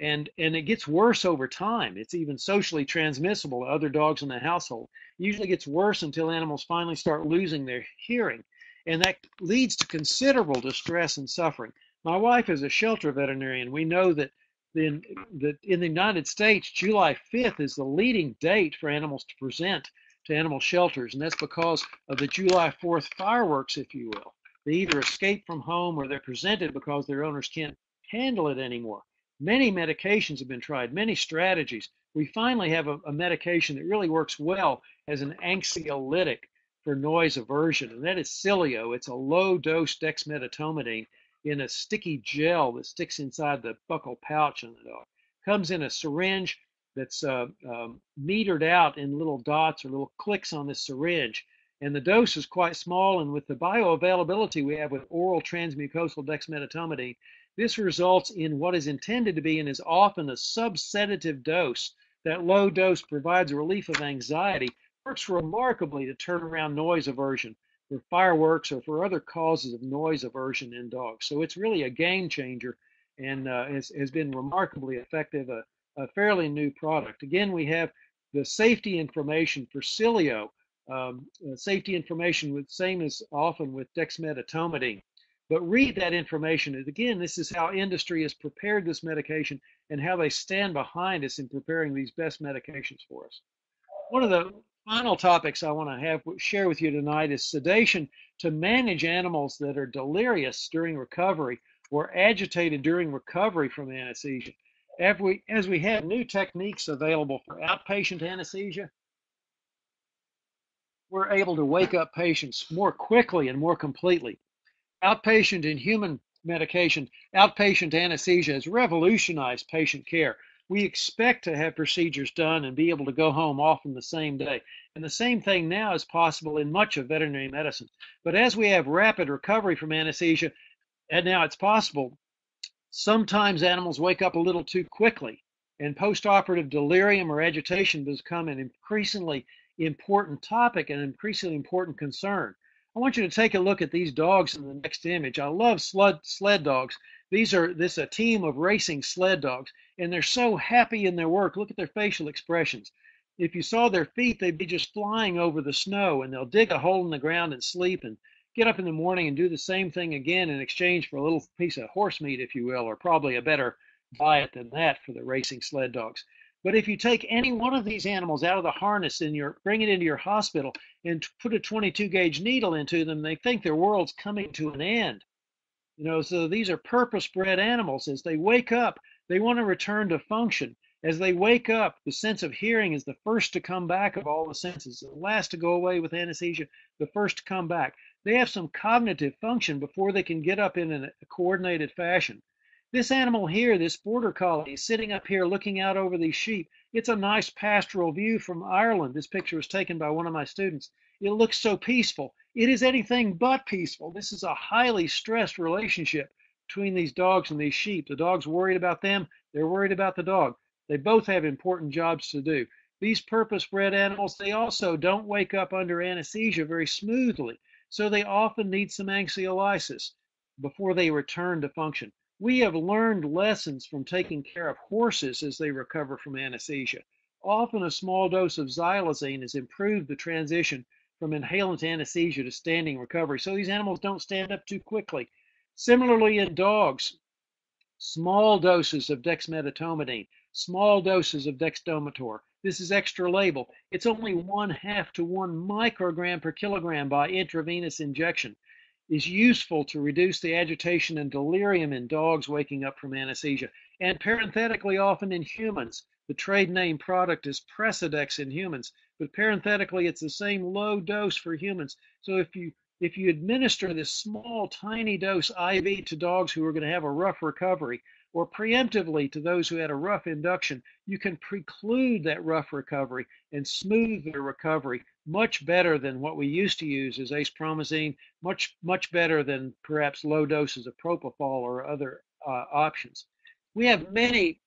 S2: And, and it gets worse over time. It's even socially transmissible to other dogs in the household. It usually gets worse until animals finally start losing their hearing and that leads to considerable distress and suffering. My wife is a shelter veterinarian. We know that in, that in the United States, July 5th is the leading date for animals to present to animal shelters, and that's because of the July 4th fireworks, if you will. They either escape from home or they're presented because their owners can't handle it anymore. Many medications have been tried, many strategies. We finally have a, a medication that really works well as an anxiolytic for noise aversion, and that is Sileo. It's a low dose dexmedetomidine in a sticky gel that sticks inside the buccal pouch on the dog. Comes in a syringe that's uh, um, metered out in little dots or little clicks on this syringe. And the dose is quite small, and with the bioavailability we have with oral transmucosal dexmedetomidine, this results in what is intended to be and is often a subsedative dose. That low dose provides relief of anxiety works remarkably to turn around noise aversion for fireworks or for other causes of noise aversion in dogs. So it's really a game changer and uh, has, has been remarkably effective, a, a, fairly new product. Again, we have the safety information for Sileo, um, uh, safety information with same as often with dexmedetomidine. But read that information. And again, this is how industry has prepared this medication and how they stand behind us in preparing these best medications for us. One of the final topics I want to have share with you tonight is sedation to manage animals that are delirious during recovery or agitated during recovery from anesthesia. As we, as we have new techniques available for outpatient anesthesia, we're able to wake up patients more quickly and more completely. Outpatient in human medication, outpatient anesthesia has revolutionized patient care we expect to have procedures done and be able to go home often the same day. And the same thing now is possible in much of veterinary medicine. But as we have rapid recovery from anesthesia, and now it's possible, sometimes animals wake up a little too quickly, and postoperative delirium or agitation become an increasingly important topic and an increasingly important concern. I want you to take a look at these dogs in the next image. I love sled, sled dogs. These are this a team of racing sled dogs and they're so happy in their work. Look at their facial expressions. If you saw their feet, they'd be just flying over the snow and they'll dig a hole in the ground and sleep and get up in the morning and do the same thing again in exchange for a little piece of horse meat, if you will, or probably a better diet than that for the racing sled dogs. But if you take any one of these animals out of the harness and you bring it into your hospital and put a 22 gauge needle into them, they think their world's coming to an end. You know, so these are purpose bred animals. As they wake up, they want to return to function. As they wake up, the sense of hearing is the first to come back of all the senses, the last to go away with anesthesia, the first to come back. They have some cognitive function before they can get up in a coordinated fashion. This animal here, this border collie, sitting up here looking out over these sheep. It's a nice pastoral view from Ireland. This picture was taken by one of my students. It looks so peaceful. It is anything but peaceful. This is a highly stressed relationship between these dogs and these sheep. The dog's worried about them, they're worried about the dog. They both have important jobs to do. These purpose bred animals, they also don't wake up under anesthesia very smoothly, so they often need some anxiolysis before they return to function. We have learned lessons from taking care of horses as they recover from anesthesia. Often a small dose of xylazine has improved the transition from inhalant anesthesia to standing recovery, so these animals don't stand up too quickly. Similarly, in dogs, small doses of dexmedetomidine, small doses of dexdomitor. This is extra label. It's only one half to one microgram per kilogram by intravenous injection is useful to reduce the agitation and delirium in dogs waking up from anesthesia, and parenthetically often in humans. The trade name product is Precedex in humans, but parenthetically it's the same low dose for humans. So if you if you administer this small tiny dose IV to dogs who are going to have a rough recovery, or preemptively to those who had a rough induction, you can preclude that rough recovery and smooth their recovery much better than what we used to use as acepromazine, much, much better than perhaps low doses of propofol or other uh, options. We have many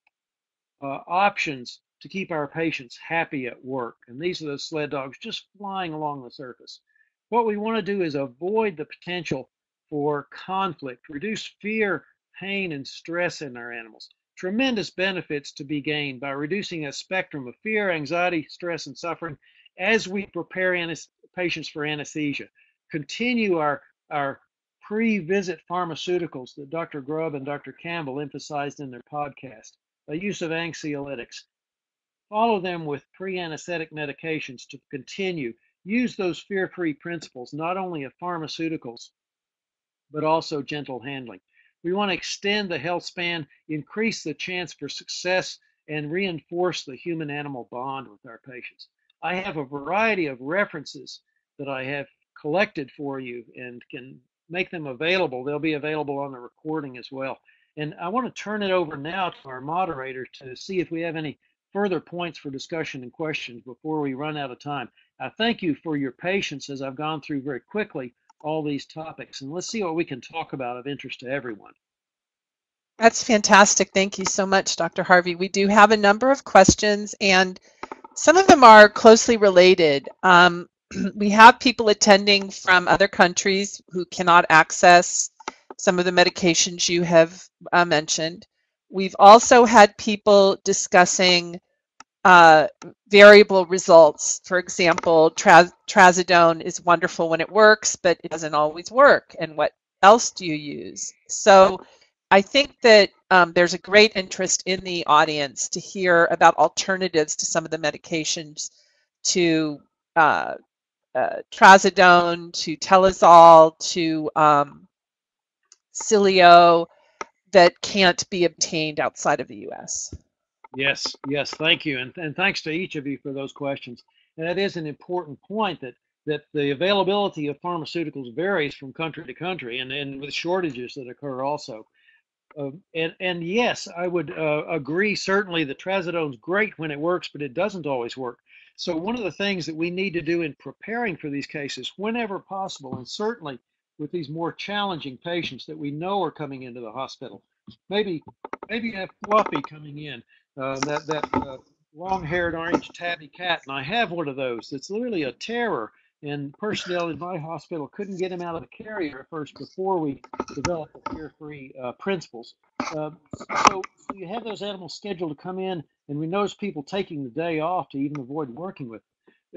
S2: uh, options to keep our patients happy at work, and these are the sled dogs just flying along the surface. What we want to do is avoid the potential for conflict, reduce fear pain and stress in our animals. Tremendous benefits to be gained by reducing a spectrum of fear, anxiety, stress, and suffering as we prepare patients for anesthesia. Continue our, our pre-visit pharmaceuticals that Dr. Grubb and Dr. Campbell emphasized in their podcast. The use of anxiolytics. Follow them with pre-anesthetic medications to continue. Use those fear-free principles, not only of pharmaceuticals, but also gentle handling. We want to extend the health span, increase the chance for success, and reinforce the human animal bond with our patients. I have a variety of references that I have collected for you and can make them available. They'll be available on the recording as well. And I want to turn it over now to our moderator to see if we have any further points for discussion and questions before we run out of time. I thank you for your patience as I've gone through very quickly all these topics. And let's see what we can talk about of interest to everyone.
S1: That's fantastic. Thank you so much, Dr. Harvey. We do have a number of questions, and some of them are closely related. Um, we have people attending from other countries who cannot access some of the medications you have uh, mentioned. We've also had people discussing uh, variable results. For example, tra trazodone is wonderful when it works, but it doesn't always work. And what else do you use? So I think that um, there's a great interest in the audience to hear about alternatives to some of the medications to uh, uh, trazodone, to telazol, to um, Sileo that can't be obtained outside of the U.S.
S2: Yes, yes, thank you, and, and thanks to each of you for those questions. And that is an important point that that the availability of pharmaceuticals varies from country to country, and, and with shortages that occur also. Uh, and and yes, I would uh, agree. Certainly, the trazodone's great when it works, but it doesn't always work. So one of the things that we need to do in preparing for these cases, whenever possible, and certainly with these more challenging patients that we know are coming into the hospital, maybe maybe have Fluffy coming in uh, that that uh, long-haired orange tabby cat, and I have one of those. It's literally a terror. And personnel in my hospital couldn't get him out of the carrier first before we developed the fear-free uh, principles. Uh, so, you have those animals scheduled to come in, and we notice people taking the day off to even avoid working with.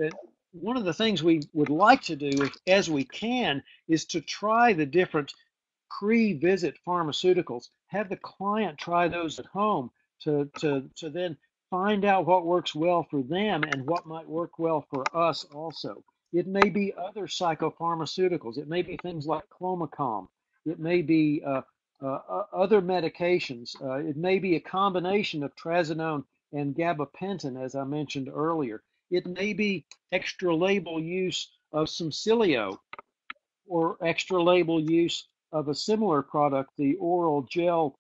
S2: Uh, one of the things we would like to do, if, as we can, is to try the different pre-visit pharmaceuticals. Have the client try those at home to, to, to then find out what works well for them and what might work well for us also. It may be other psychopharmaceuticals. It may be things like Clomicalm. It may be uh, uh, other medications. Uh, it may be a combination of trazodone and gabapentin, as I mentioned earlier. It may be extra label use of Simsilio or extra label use of a similar product, the oral gel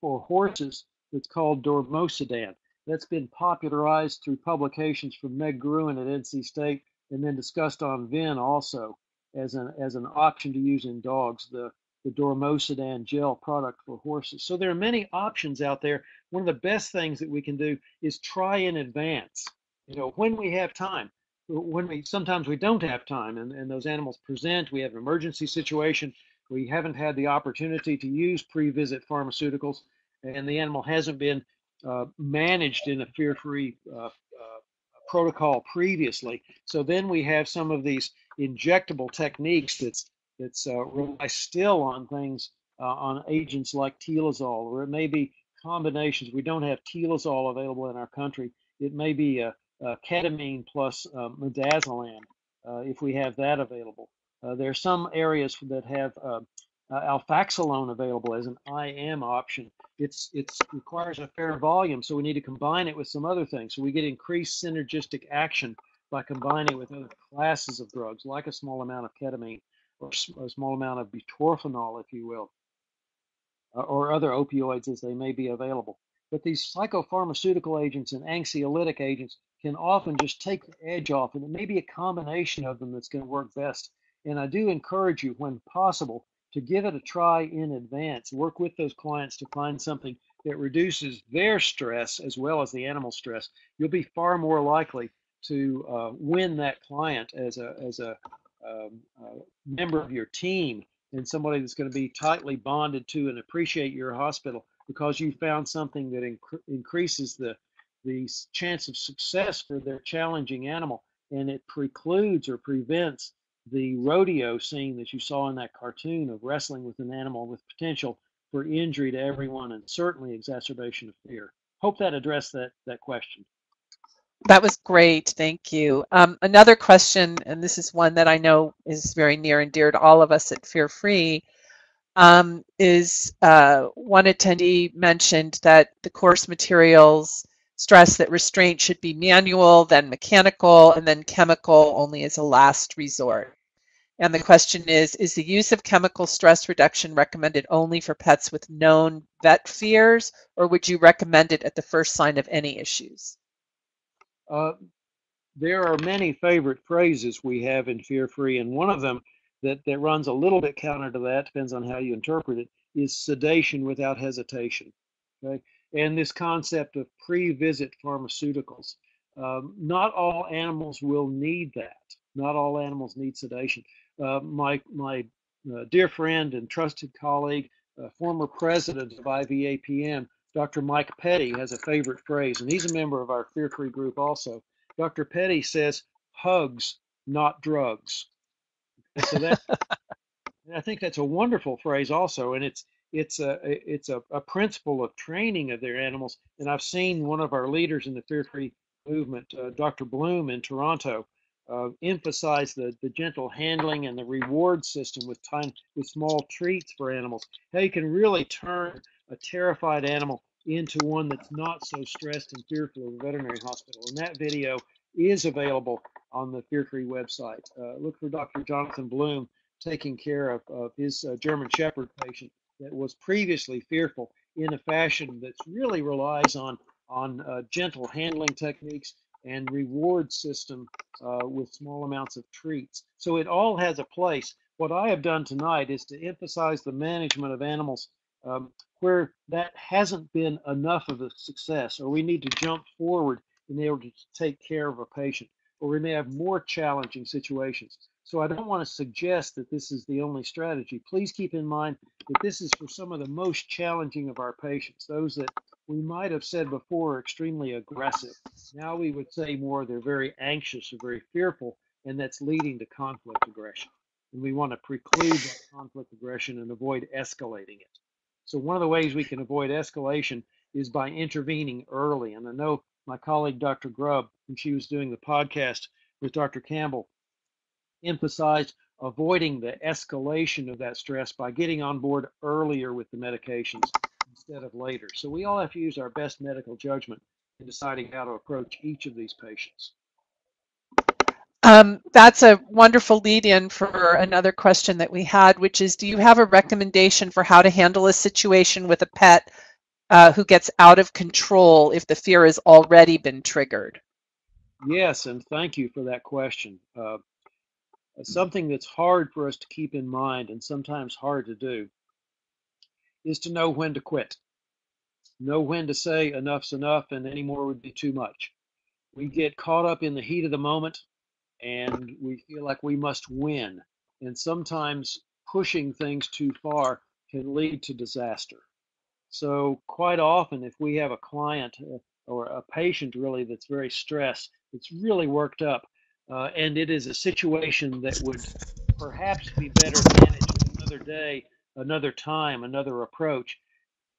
S2: for horses that's called Domosedan. That's been popularized through publications from Meg Gruen at NC State and then discussed on VIN also as an, as an option to use in dogs, the, the Domosedan gel product for horses. So there are many options out there. One of the best things that we can do is try in advance, you know, when we have time when we sometimes we don't have time and, and those animals present, we have an emergency situation, we haven't had the opportunity to use pre-visit pharmaceuticals, and the animal hasn't been uh, managed in a fear-free uh, uh, protocol previously. So then we have some of these injectable techniques that's that's uh, rely still on things uh, on agents like telazol, or it may be combinations. We don't have telazol available in our country. It may be a uh, ketamine plus uh, midazolam, uh, if we have that available. there are some areas that have Uh, alfaxalone available as an IM option. It's it requires a fair volume, so we need to combine it with some other things. So we get increased synergistic action by combining it with other classes of drugs, like a small amount of ketamine or a small amount of butorphanol, if you will, uh, or other opioids as they may be available. But these psychopharmaceutical agents and anxiolytic agents can often just take the edge off, and it may be a combination of them that's going to work best. And I do encourage you, when possible, to give it a try in advance. Work with those clients to find something that reduces their stress as well as the animal stress. You'll be far more likely to uh, win that client as a as a um, uh, member of your team and somebody that's going to be tightly bonded to and appreciate your hospital because you found something that inc- increases the the chance of success for their challenging animal and it precludes or prevents the rodeo scene that you saw in that cartoon of wrestling with an animal with potential for injury to everyone and certainly exacerbation of fear. Hope that addressed that, that question.
S1: That was great. Thank you. Um, another question, and this is one that I know is very near and dear to all of us at Fear Free um, is uh, one attendee mentioned that the course materials stress that restraint should be manual, then mechanical, and then chemical only as a last resort. And the question is, is the use of chemical stress reduction recommended only for pets with known vet fears, or would you recommend it at the first sign of any issues?
S2: Uh, there are many favorite phrases we have in Fear Free, and one of them that, that runs a little bit counter to that, depends on how you interpret it, is sedation without hesitation. Okay? And this concept of pre visit pharmaceuticals. Um, not all animals will need that. Not all animals need sedation. Uh, my my uh, dear friend and trusted colleague, uh, former president of IVAPM, Dr. Mike Petty, has a favorite phrase, and he's a member of our Fear Free group also. Dr. Petty says, hugs, not drugs so that I think that's a wonderful phrase also, and it's it's a it's a, a principle of training of their animals. And I've seen one of our leaders in the fear free movement, uh, Dr. Bloom in Toronto, uh, emphasize the the gentle handling and the reward system with time with small treats for animals. How you can really turn a terrified animal into one that's not so stressed and fearful of a veterinary hospital. And that video is available on the Fear Free website. Uh, look for Dr. Jonathan Bloom taking care of, of his uh, German Shepherd patient that was previously fearful in a fashion that really relies on on uh, gentle handling techniques and reward system uh, with small amounts of treats. So it all has a place. What I have done tonight is to emphasize the management of animals um, where that hasn't been enough of a success, or we need to jump forward in order to take care of a patient or we may have more challenging situations. So I don't want to suggest that this is the only strategy. Please keep in mind that this is for some of the most challenging of our patients, those that we might have said before extremely aggressive. Now we would say more they're very anxious or very fearful, and that's leading to conflict aggression. And we want to preclude that conflict aggression and avoid escalating it. So one of the ways we can avoid escalation is by intervening early. And I know my colleague, Dr. Grubb, when she was doing the podcast with Dr. Campbell, emphasized avoiding the escalation of that stress by getting on board earlier with the medications instead of later. So we all have to use our best medical judgment in deciding how to approach each of these patients.
S1: Um, that's a wonderful lead in for another question that we had, which is Do you have a recommendation for how to handle a situation with a pet uh, who gets out of control if the fear has already been triggered?
S2: Yes, and thank you for that question. Uh, something that's hard for us to keep in mind and sometimes hard to do is to know when to quit. Know when to say enough's enough and any more would be too much. We get caught up in the heat of the moment and we feel like we must win. And sometimes pushing things too far can lead to disaster. So, quite often, if we have a client uh, or a patient really that's very stressed, it's really worked up, uh, and it is a situation that would perhaps be better managed another day, another time, another approach,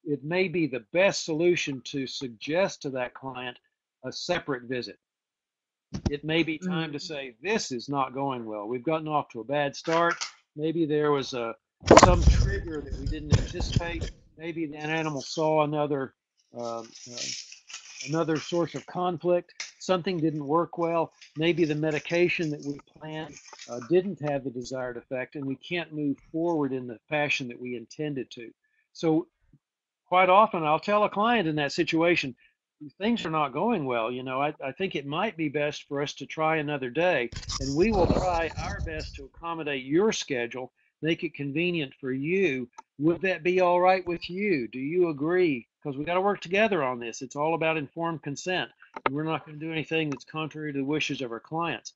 S2: it may be the best solution to suggest to that client a separate visit it may be time to mm. say this is not going well. We've gotten off to a bad start. Maybe there was a some trigger that we didn't anticipate. Maybe that animal saw another uh, uh, another source of conflict. Something didn't work well. Maybe the medication that we planned uh, didn't have the desired effect, and we can't move forward in the fashion that we intended to. So, quite often, I'll tell a client in that situation, things are not going well, you know, I, I think it might be best for us to try another day, and we will try our best to accommodate your schedule, make it convenient for you. Would that be all right with you? Do you agree? Because we got to work together on this. It's all about informed consent, we're not going to do anything that's contrary to the wishes of our clients.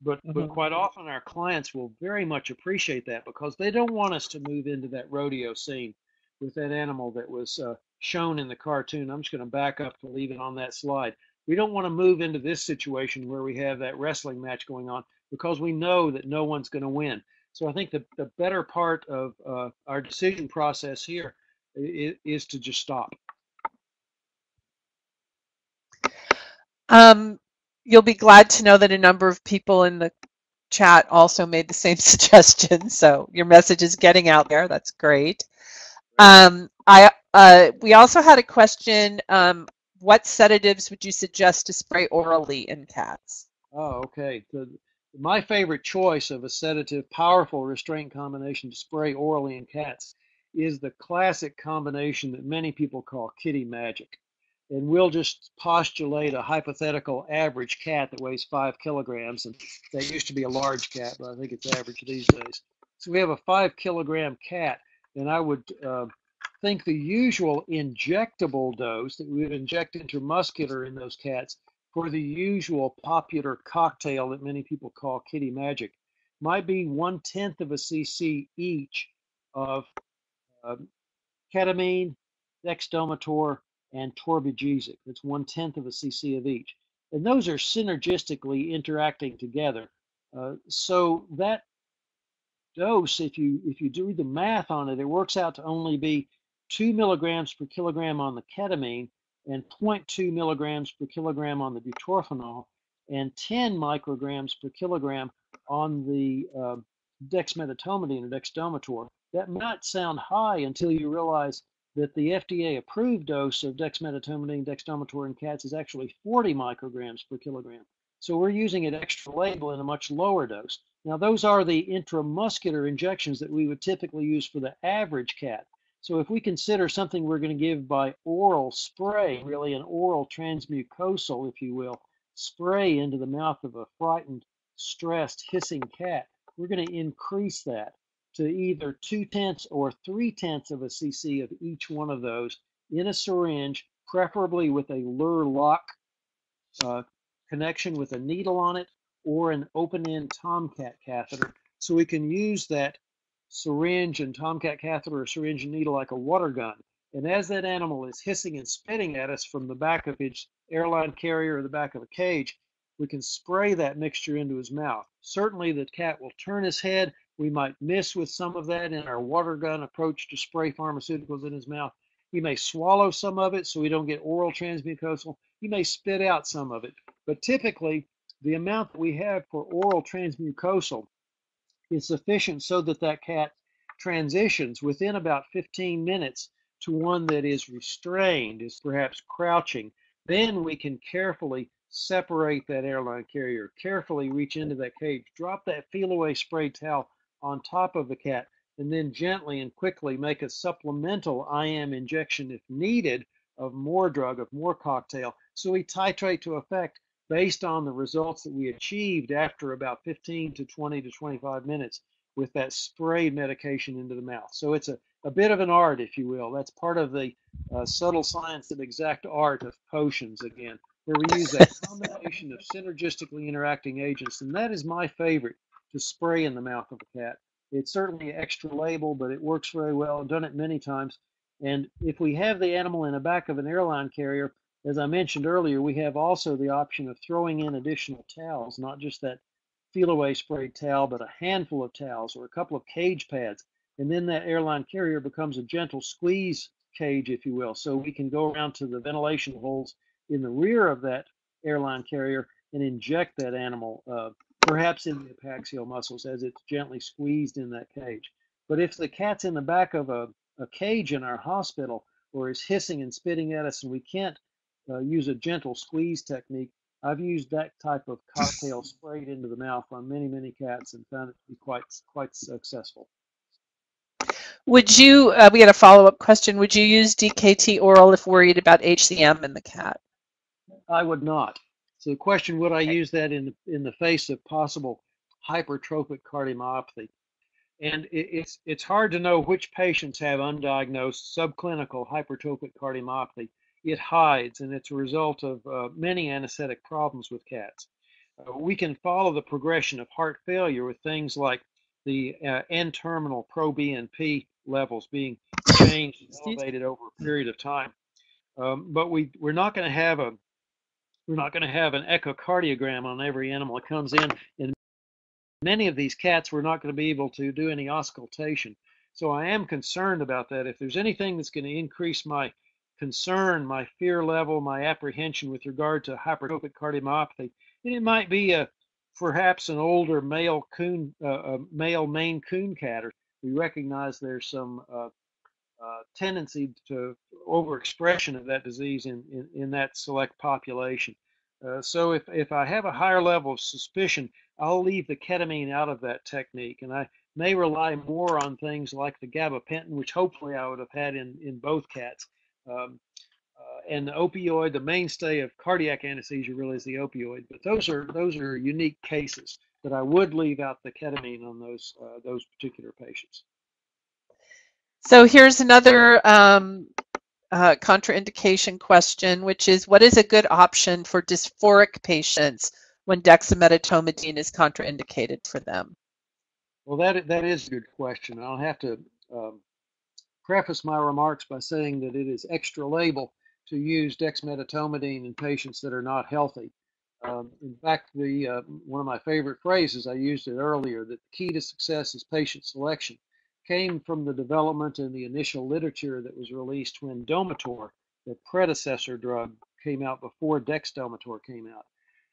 S2: But mm-hmm. but quite often our clients will very much appreciate that because they don't want us to move into that rodeo scene with that animal that was uh, shown in the cartoon. I'm just going to back up to leave it on that slide. We don't want to move into this situation where we have that wrestling match going on because we know that no one's going to win. So I think the, the better part of uh, our decision process here is, is to just stop.
S1: Um, you'll be glad to know that a number of people in the chat also made the same suggestion. So your message is getting out there. That's great. Um, I uh, we also had a question. Um, what sedatives would you suggest to spray orally in cats?
S2: Oh, okay. The, my favorite choice of a sedative, powerful restraint combination to spray orally in cats is the classic combination that many people call kitty magic. And we'll just postulate a hypothetical average cat that weighs five kilograms, and that used to be a large cat, but I think it's average these days. So we have a five kilogram cat, and I would uh, think the usual injectable dose that we would inject intramuscular in those cats for the usual popular cocktail that many people call kitty magic might be one tenth of a cc each of uh, ketamine, dexdomitor, and Torbugesic. It's one tenth of a cc of each. And those are synergistically interacting together. Uh, so that dose, if you if you do the math on it, it works out to only be 2 milligrams per kilogram on the ketamine and 0.2 milligrams per kilogram on the butorphanol and 10 micrograms per kilogram on the uh, dexmedetomidine or dexdomitor. That might sound high until you realize that the FDA approved dose of dexmedetomidine, dexdomitor in cats is actually 40 micrograms per kilogram. So we're using it extra label in a much lower dose. Now, those are the intramuscular injections that we would typically use for the average cat. So if we consider something we're going to give by oral spray, really an oral transmucosal, if you will, spray into the mouth of a frightened, stressed, hissing cat, we're going to increase that to either two tenths or three tenths of a cc of each one of those in a syringe, preferably with a Luer lock uh, connection with a needle on it or an open end Tomcat catheter. So we can use that syringe and tomcat catheter or syringe and needle like a water gun. And as that animal is hissing and spitting at us from the back of his airline carrier or the back of a cage, we can spray that mixture into his mouth. Certainly, the cat will turn his head. We might miss with some of that in our water gun approach to spray pharmaceuticals in his mouth. He may swallow some of it so we don't get oral transmucosal. He may spit out some of it. But typically, the amount that we have for oral transmucosal is sufficient so that that cat transitions within about 15 minutes to one that is restrained, is perhaps crouching. Then we can carefully separate that airline carrier, carefully reach into that cage, drop that Feliway spray towel on top of the cat, and then gently and quickly make a supplemental IM injection if needed of more drug, of more cocktail. So we titrate to effect based on the results that we achieved after about 15 to 20 to 25 minutes with that sprayed medication into the mouth. So it's a, a bit of an art, if you will. That's part of the uh, subtle science and exact art of potions again, where we use that combination of synergistically interacting agents. And that is my favorite to spray in the mouth of a cat. It's certainly extra label, but it works very well. I've done it many times. And if we have the animal in the back of an airline carrier, as I mentioned earlier, we have also the option of throwing in additional towels, not just that Feliway sprayed towel, but a handful of towels or a couple of cage pads. And then that airline carrier becomes a gentle squeeze cage, if you will. So we can go around to the ventilation holes in the rear of that airline carrier and inject that animal, uh, perhaps in the epaxial muscles as it's gently squeezed in that cage. But if the cat's in the back of a, a cage in our hospital or is hissing and spitting at us and we can't uh, use a gentle squeeze technique. I've used that type of cocktail sprayed into the mouth on many, many cats and found it to be quite, quite successful.
S1: Would you, uh, we had a follow-up question, would you use DKT oral if worried about HCM in the cat?
S2: I would not. So the question, would I use that in the, in the face of possible hypertrophic cardiomyopathy? And it, it's, it's hard to know which patients have undiagnosed subclinical hypertrophic cardiomyopathy it hides, and it's a result of uh, many anesthetic problems with cats. Uh, we can follow the progression of heart failure with things like the uh, N-terminal pro-BNP levels being changed and elevated over a period of time. Um, but we we're not going to have a we're not going to have an echocardiogram on every animal that comes in. In many of these cats, we're not going to be able to do any auscultation. So I am concerned about that. If there's anything that's going to increase my concern, my fear level, my apprehension with regard to hypertrophic cardiomyopathy. And it might be a perhaps an older male coon, uh, male Maine coon cat. Or we recognize there's some uh, uh, tendency to overexpression of that disease in, in, in that select population. Uh, so if, if I have a higher level of suspicion, I'll leave the ketamine out of that technique, and I may rely more on things like the gabapentin, which hopefully I would have had in, in both cats, um, uh, and the opioid, the mainstay of cardiac anesthesia really is the opioid. But those are those are unique cases. that I would leave out the ketamine on those uh, those particular patients.
S1: So here's another um, uh, contraindication question, which is what is a good option for dysphoric patients when dexamethasone is contraindicated for them?
S2: Well, that that is a good question. I'll have to um, preface my remarks by saying that it is extra label to use dexmedetomidine in patients that are not healthy. Um, in fact, the uh, one of my favorite phrases, I used it earlier, that the key to success is patient selection, came from the development in the initial literature that was released when Domitor, the predecessor drug, came out before Dexdomitor came out.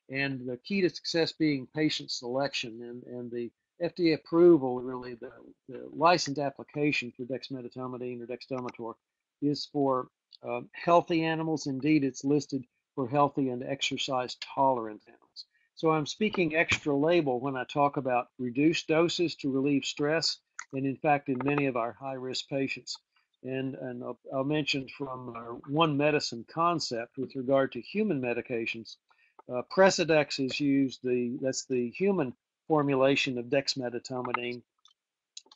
S2: And the key to success being patient selection and, and the FDA approval, really, the, the licensed application for dexmedetomidine or dexdomitor is for uh, healthy animals. Indeed, it's listed for healthy and exercise tolerant animals. So I'm speaking extra label when I talk about reduced doses to relieve stress, and in fact, in many of our high risk patients. And, and I'll, I'll mention from our one medicine concept with regard to human medications. Uh, Precedex is used, the that's the human formulation of dexmedetomidine,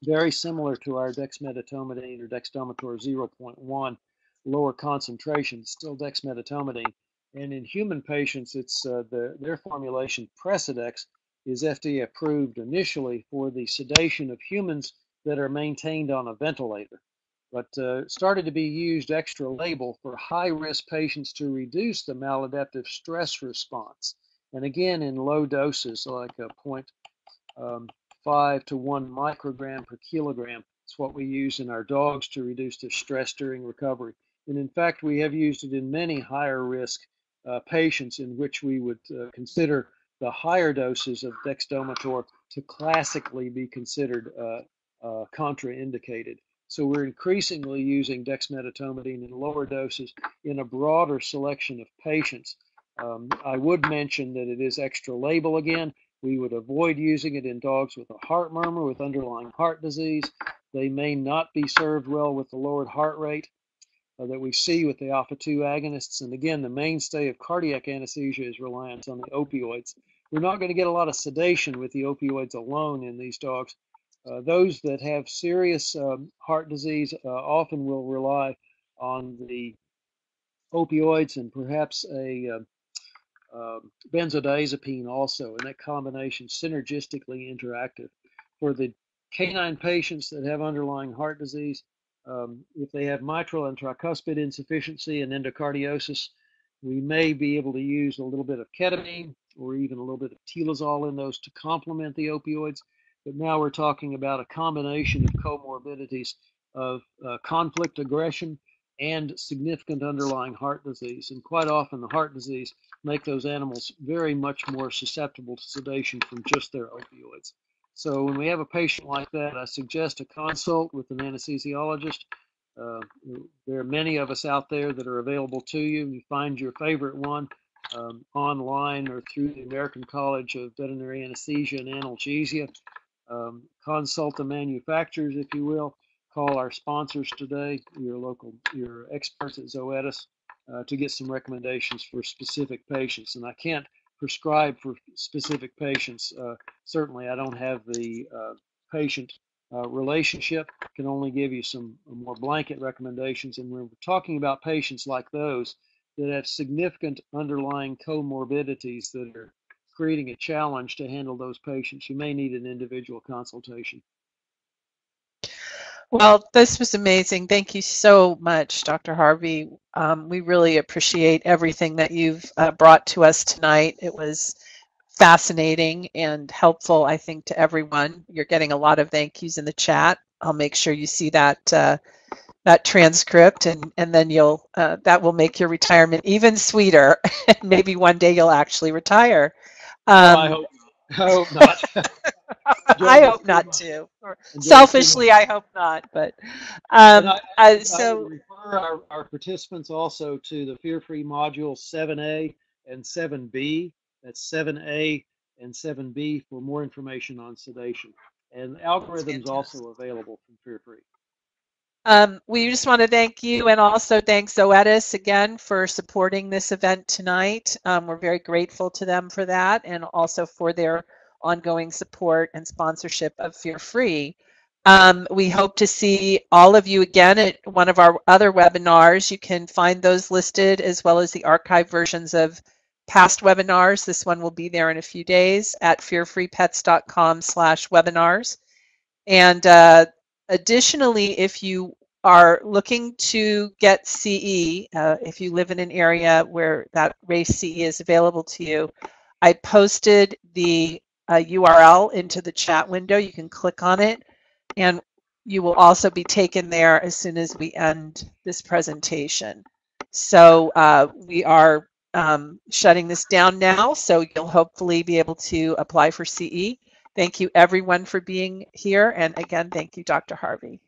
S2: very similar to our dexmedetomidine or dexdomitor 0.1, lower concentration, still dexmedetomidine. And in human patients, it's uh, the, their formulation, Precedex, is FDA approved initially for the sedation of humans that are maintained on a ventilator, but uh, started to be used extra label for high risk patients to reduce the maladaptive stress response. And again, in low doses, like a point um, 5 to 1 microgram per kilogram. It's what we use in our dogs to reduce the stress during recovery. And in fact, we have used it in many higher risk uh, patients in which we would uh, consider the higher doses of dexdomitor to classically be considered uh, uh, contraindicated. So we're increasingly using dexmedetomidine in lower doses in a broader selection of patients. Um, I would mention that it is extra label again. We would avoid using it in dogs with a heart murmur with underlying heart disease. They may not be served well with the lowered heart rate that we see with the alpha 2 agonists. And again, the mainstay of cardiac anesthesia is reliance on the opioids. We're not going to get a lot of sedation with the opioids alone in these dogs. Uh, those that have serious um, heart disease uh, often will rely on the opioids and perhaps a uh, um, benzodiazepine also, and that combination synergistically interactive. For the canine patients that have underlying heart disease, um, if they have mitral and tricuspid insufficiency and endocardiosis, we may be able to use a little bit of ketamine or even a little bit of telazol in those to complement the opioids. But now we're talking about a combination of comorbidities of uh, conflict aggression and significant underlying heart disease. And quite often the heart disease make those animals very much more susceptible to sedation from just their opioids. So when we have a patient like that, I suggest a consult with an anesthesiologist. Uh, there are many of us out there that are available to you. You find your favorite one um, online or through the American College of Veterinary Anesthesia and Analgesia. Um, consult the manufacturers, if you will. Call our sponsors today, your local, your experts at Zoetis, uh, to get some recommendations for specific patients. And I can't prescribe for specific patients. Uh, certainly, I don't have the uh, patient uh, relationship. Can only give you some more blanket recommendations. And when we're talking about patients like those that have significant underlying comorbidities that are creating a challenge to handle those patients, you may need an individual consultation.
S1: Well, this was amazing. Thank you so much, Dr. Harvey. Um, we really appreciate everything that you've uh, brought to us tonight. It was fascinating and helpful, I think, to everyone. You're getting a lot of thank yous in the chat. I'll make sure you see that uh, that transcript, and and then you'll uh, that will make your retirement even sweeter. Maybe one day you'll actually retire.
S2: Um, I hope I hope not.
S1: I hope not too. Selfishly, I hope not. But um, I, I, so
S2: I refer our, our, participants also to the Fear Free module 7A and 7B. That's 7A and 7B for more information on sedation. And algorithms also available from Fear Free.
S1: Um, we just want to thank you and also thank Zoetis again for supporting this event tonight. Um, we're very grateful to them for that and also for their ongoing support and sponsorship of Fear Free. Um, we hope to see all of you again at one of our other webinars. You can find those listed as well as the archive versions of past webinars. This one will be there in a few days at fearfreepets.com slash webinars. And uh, additionally, if you are looking to get CE, uh, if you live in an area where that RACE CE is available to you, I posted the a URL into the chat window. You can click on it and you will also be taken there as soon as we end this presentation. So uh, we are um, shutting this down now, so you'll hopefully be able to apply for CE. Thank you everyone for being here, and again, thank you, Dr. Harvey.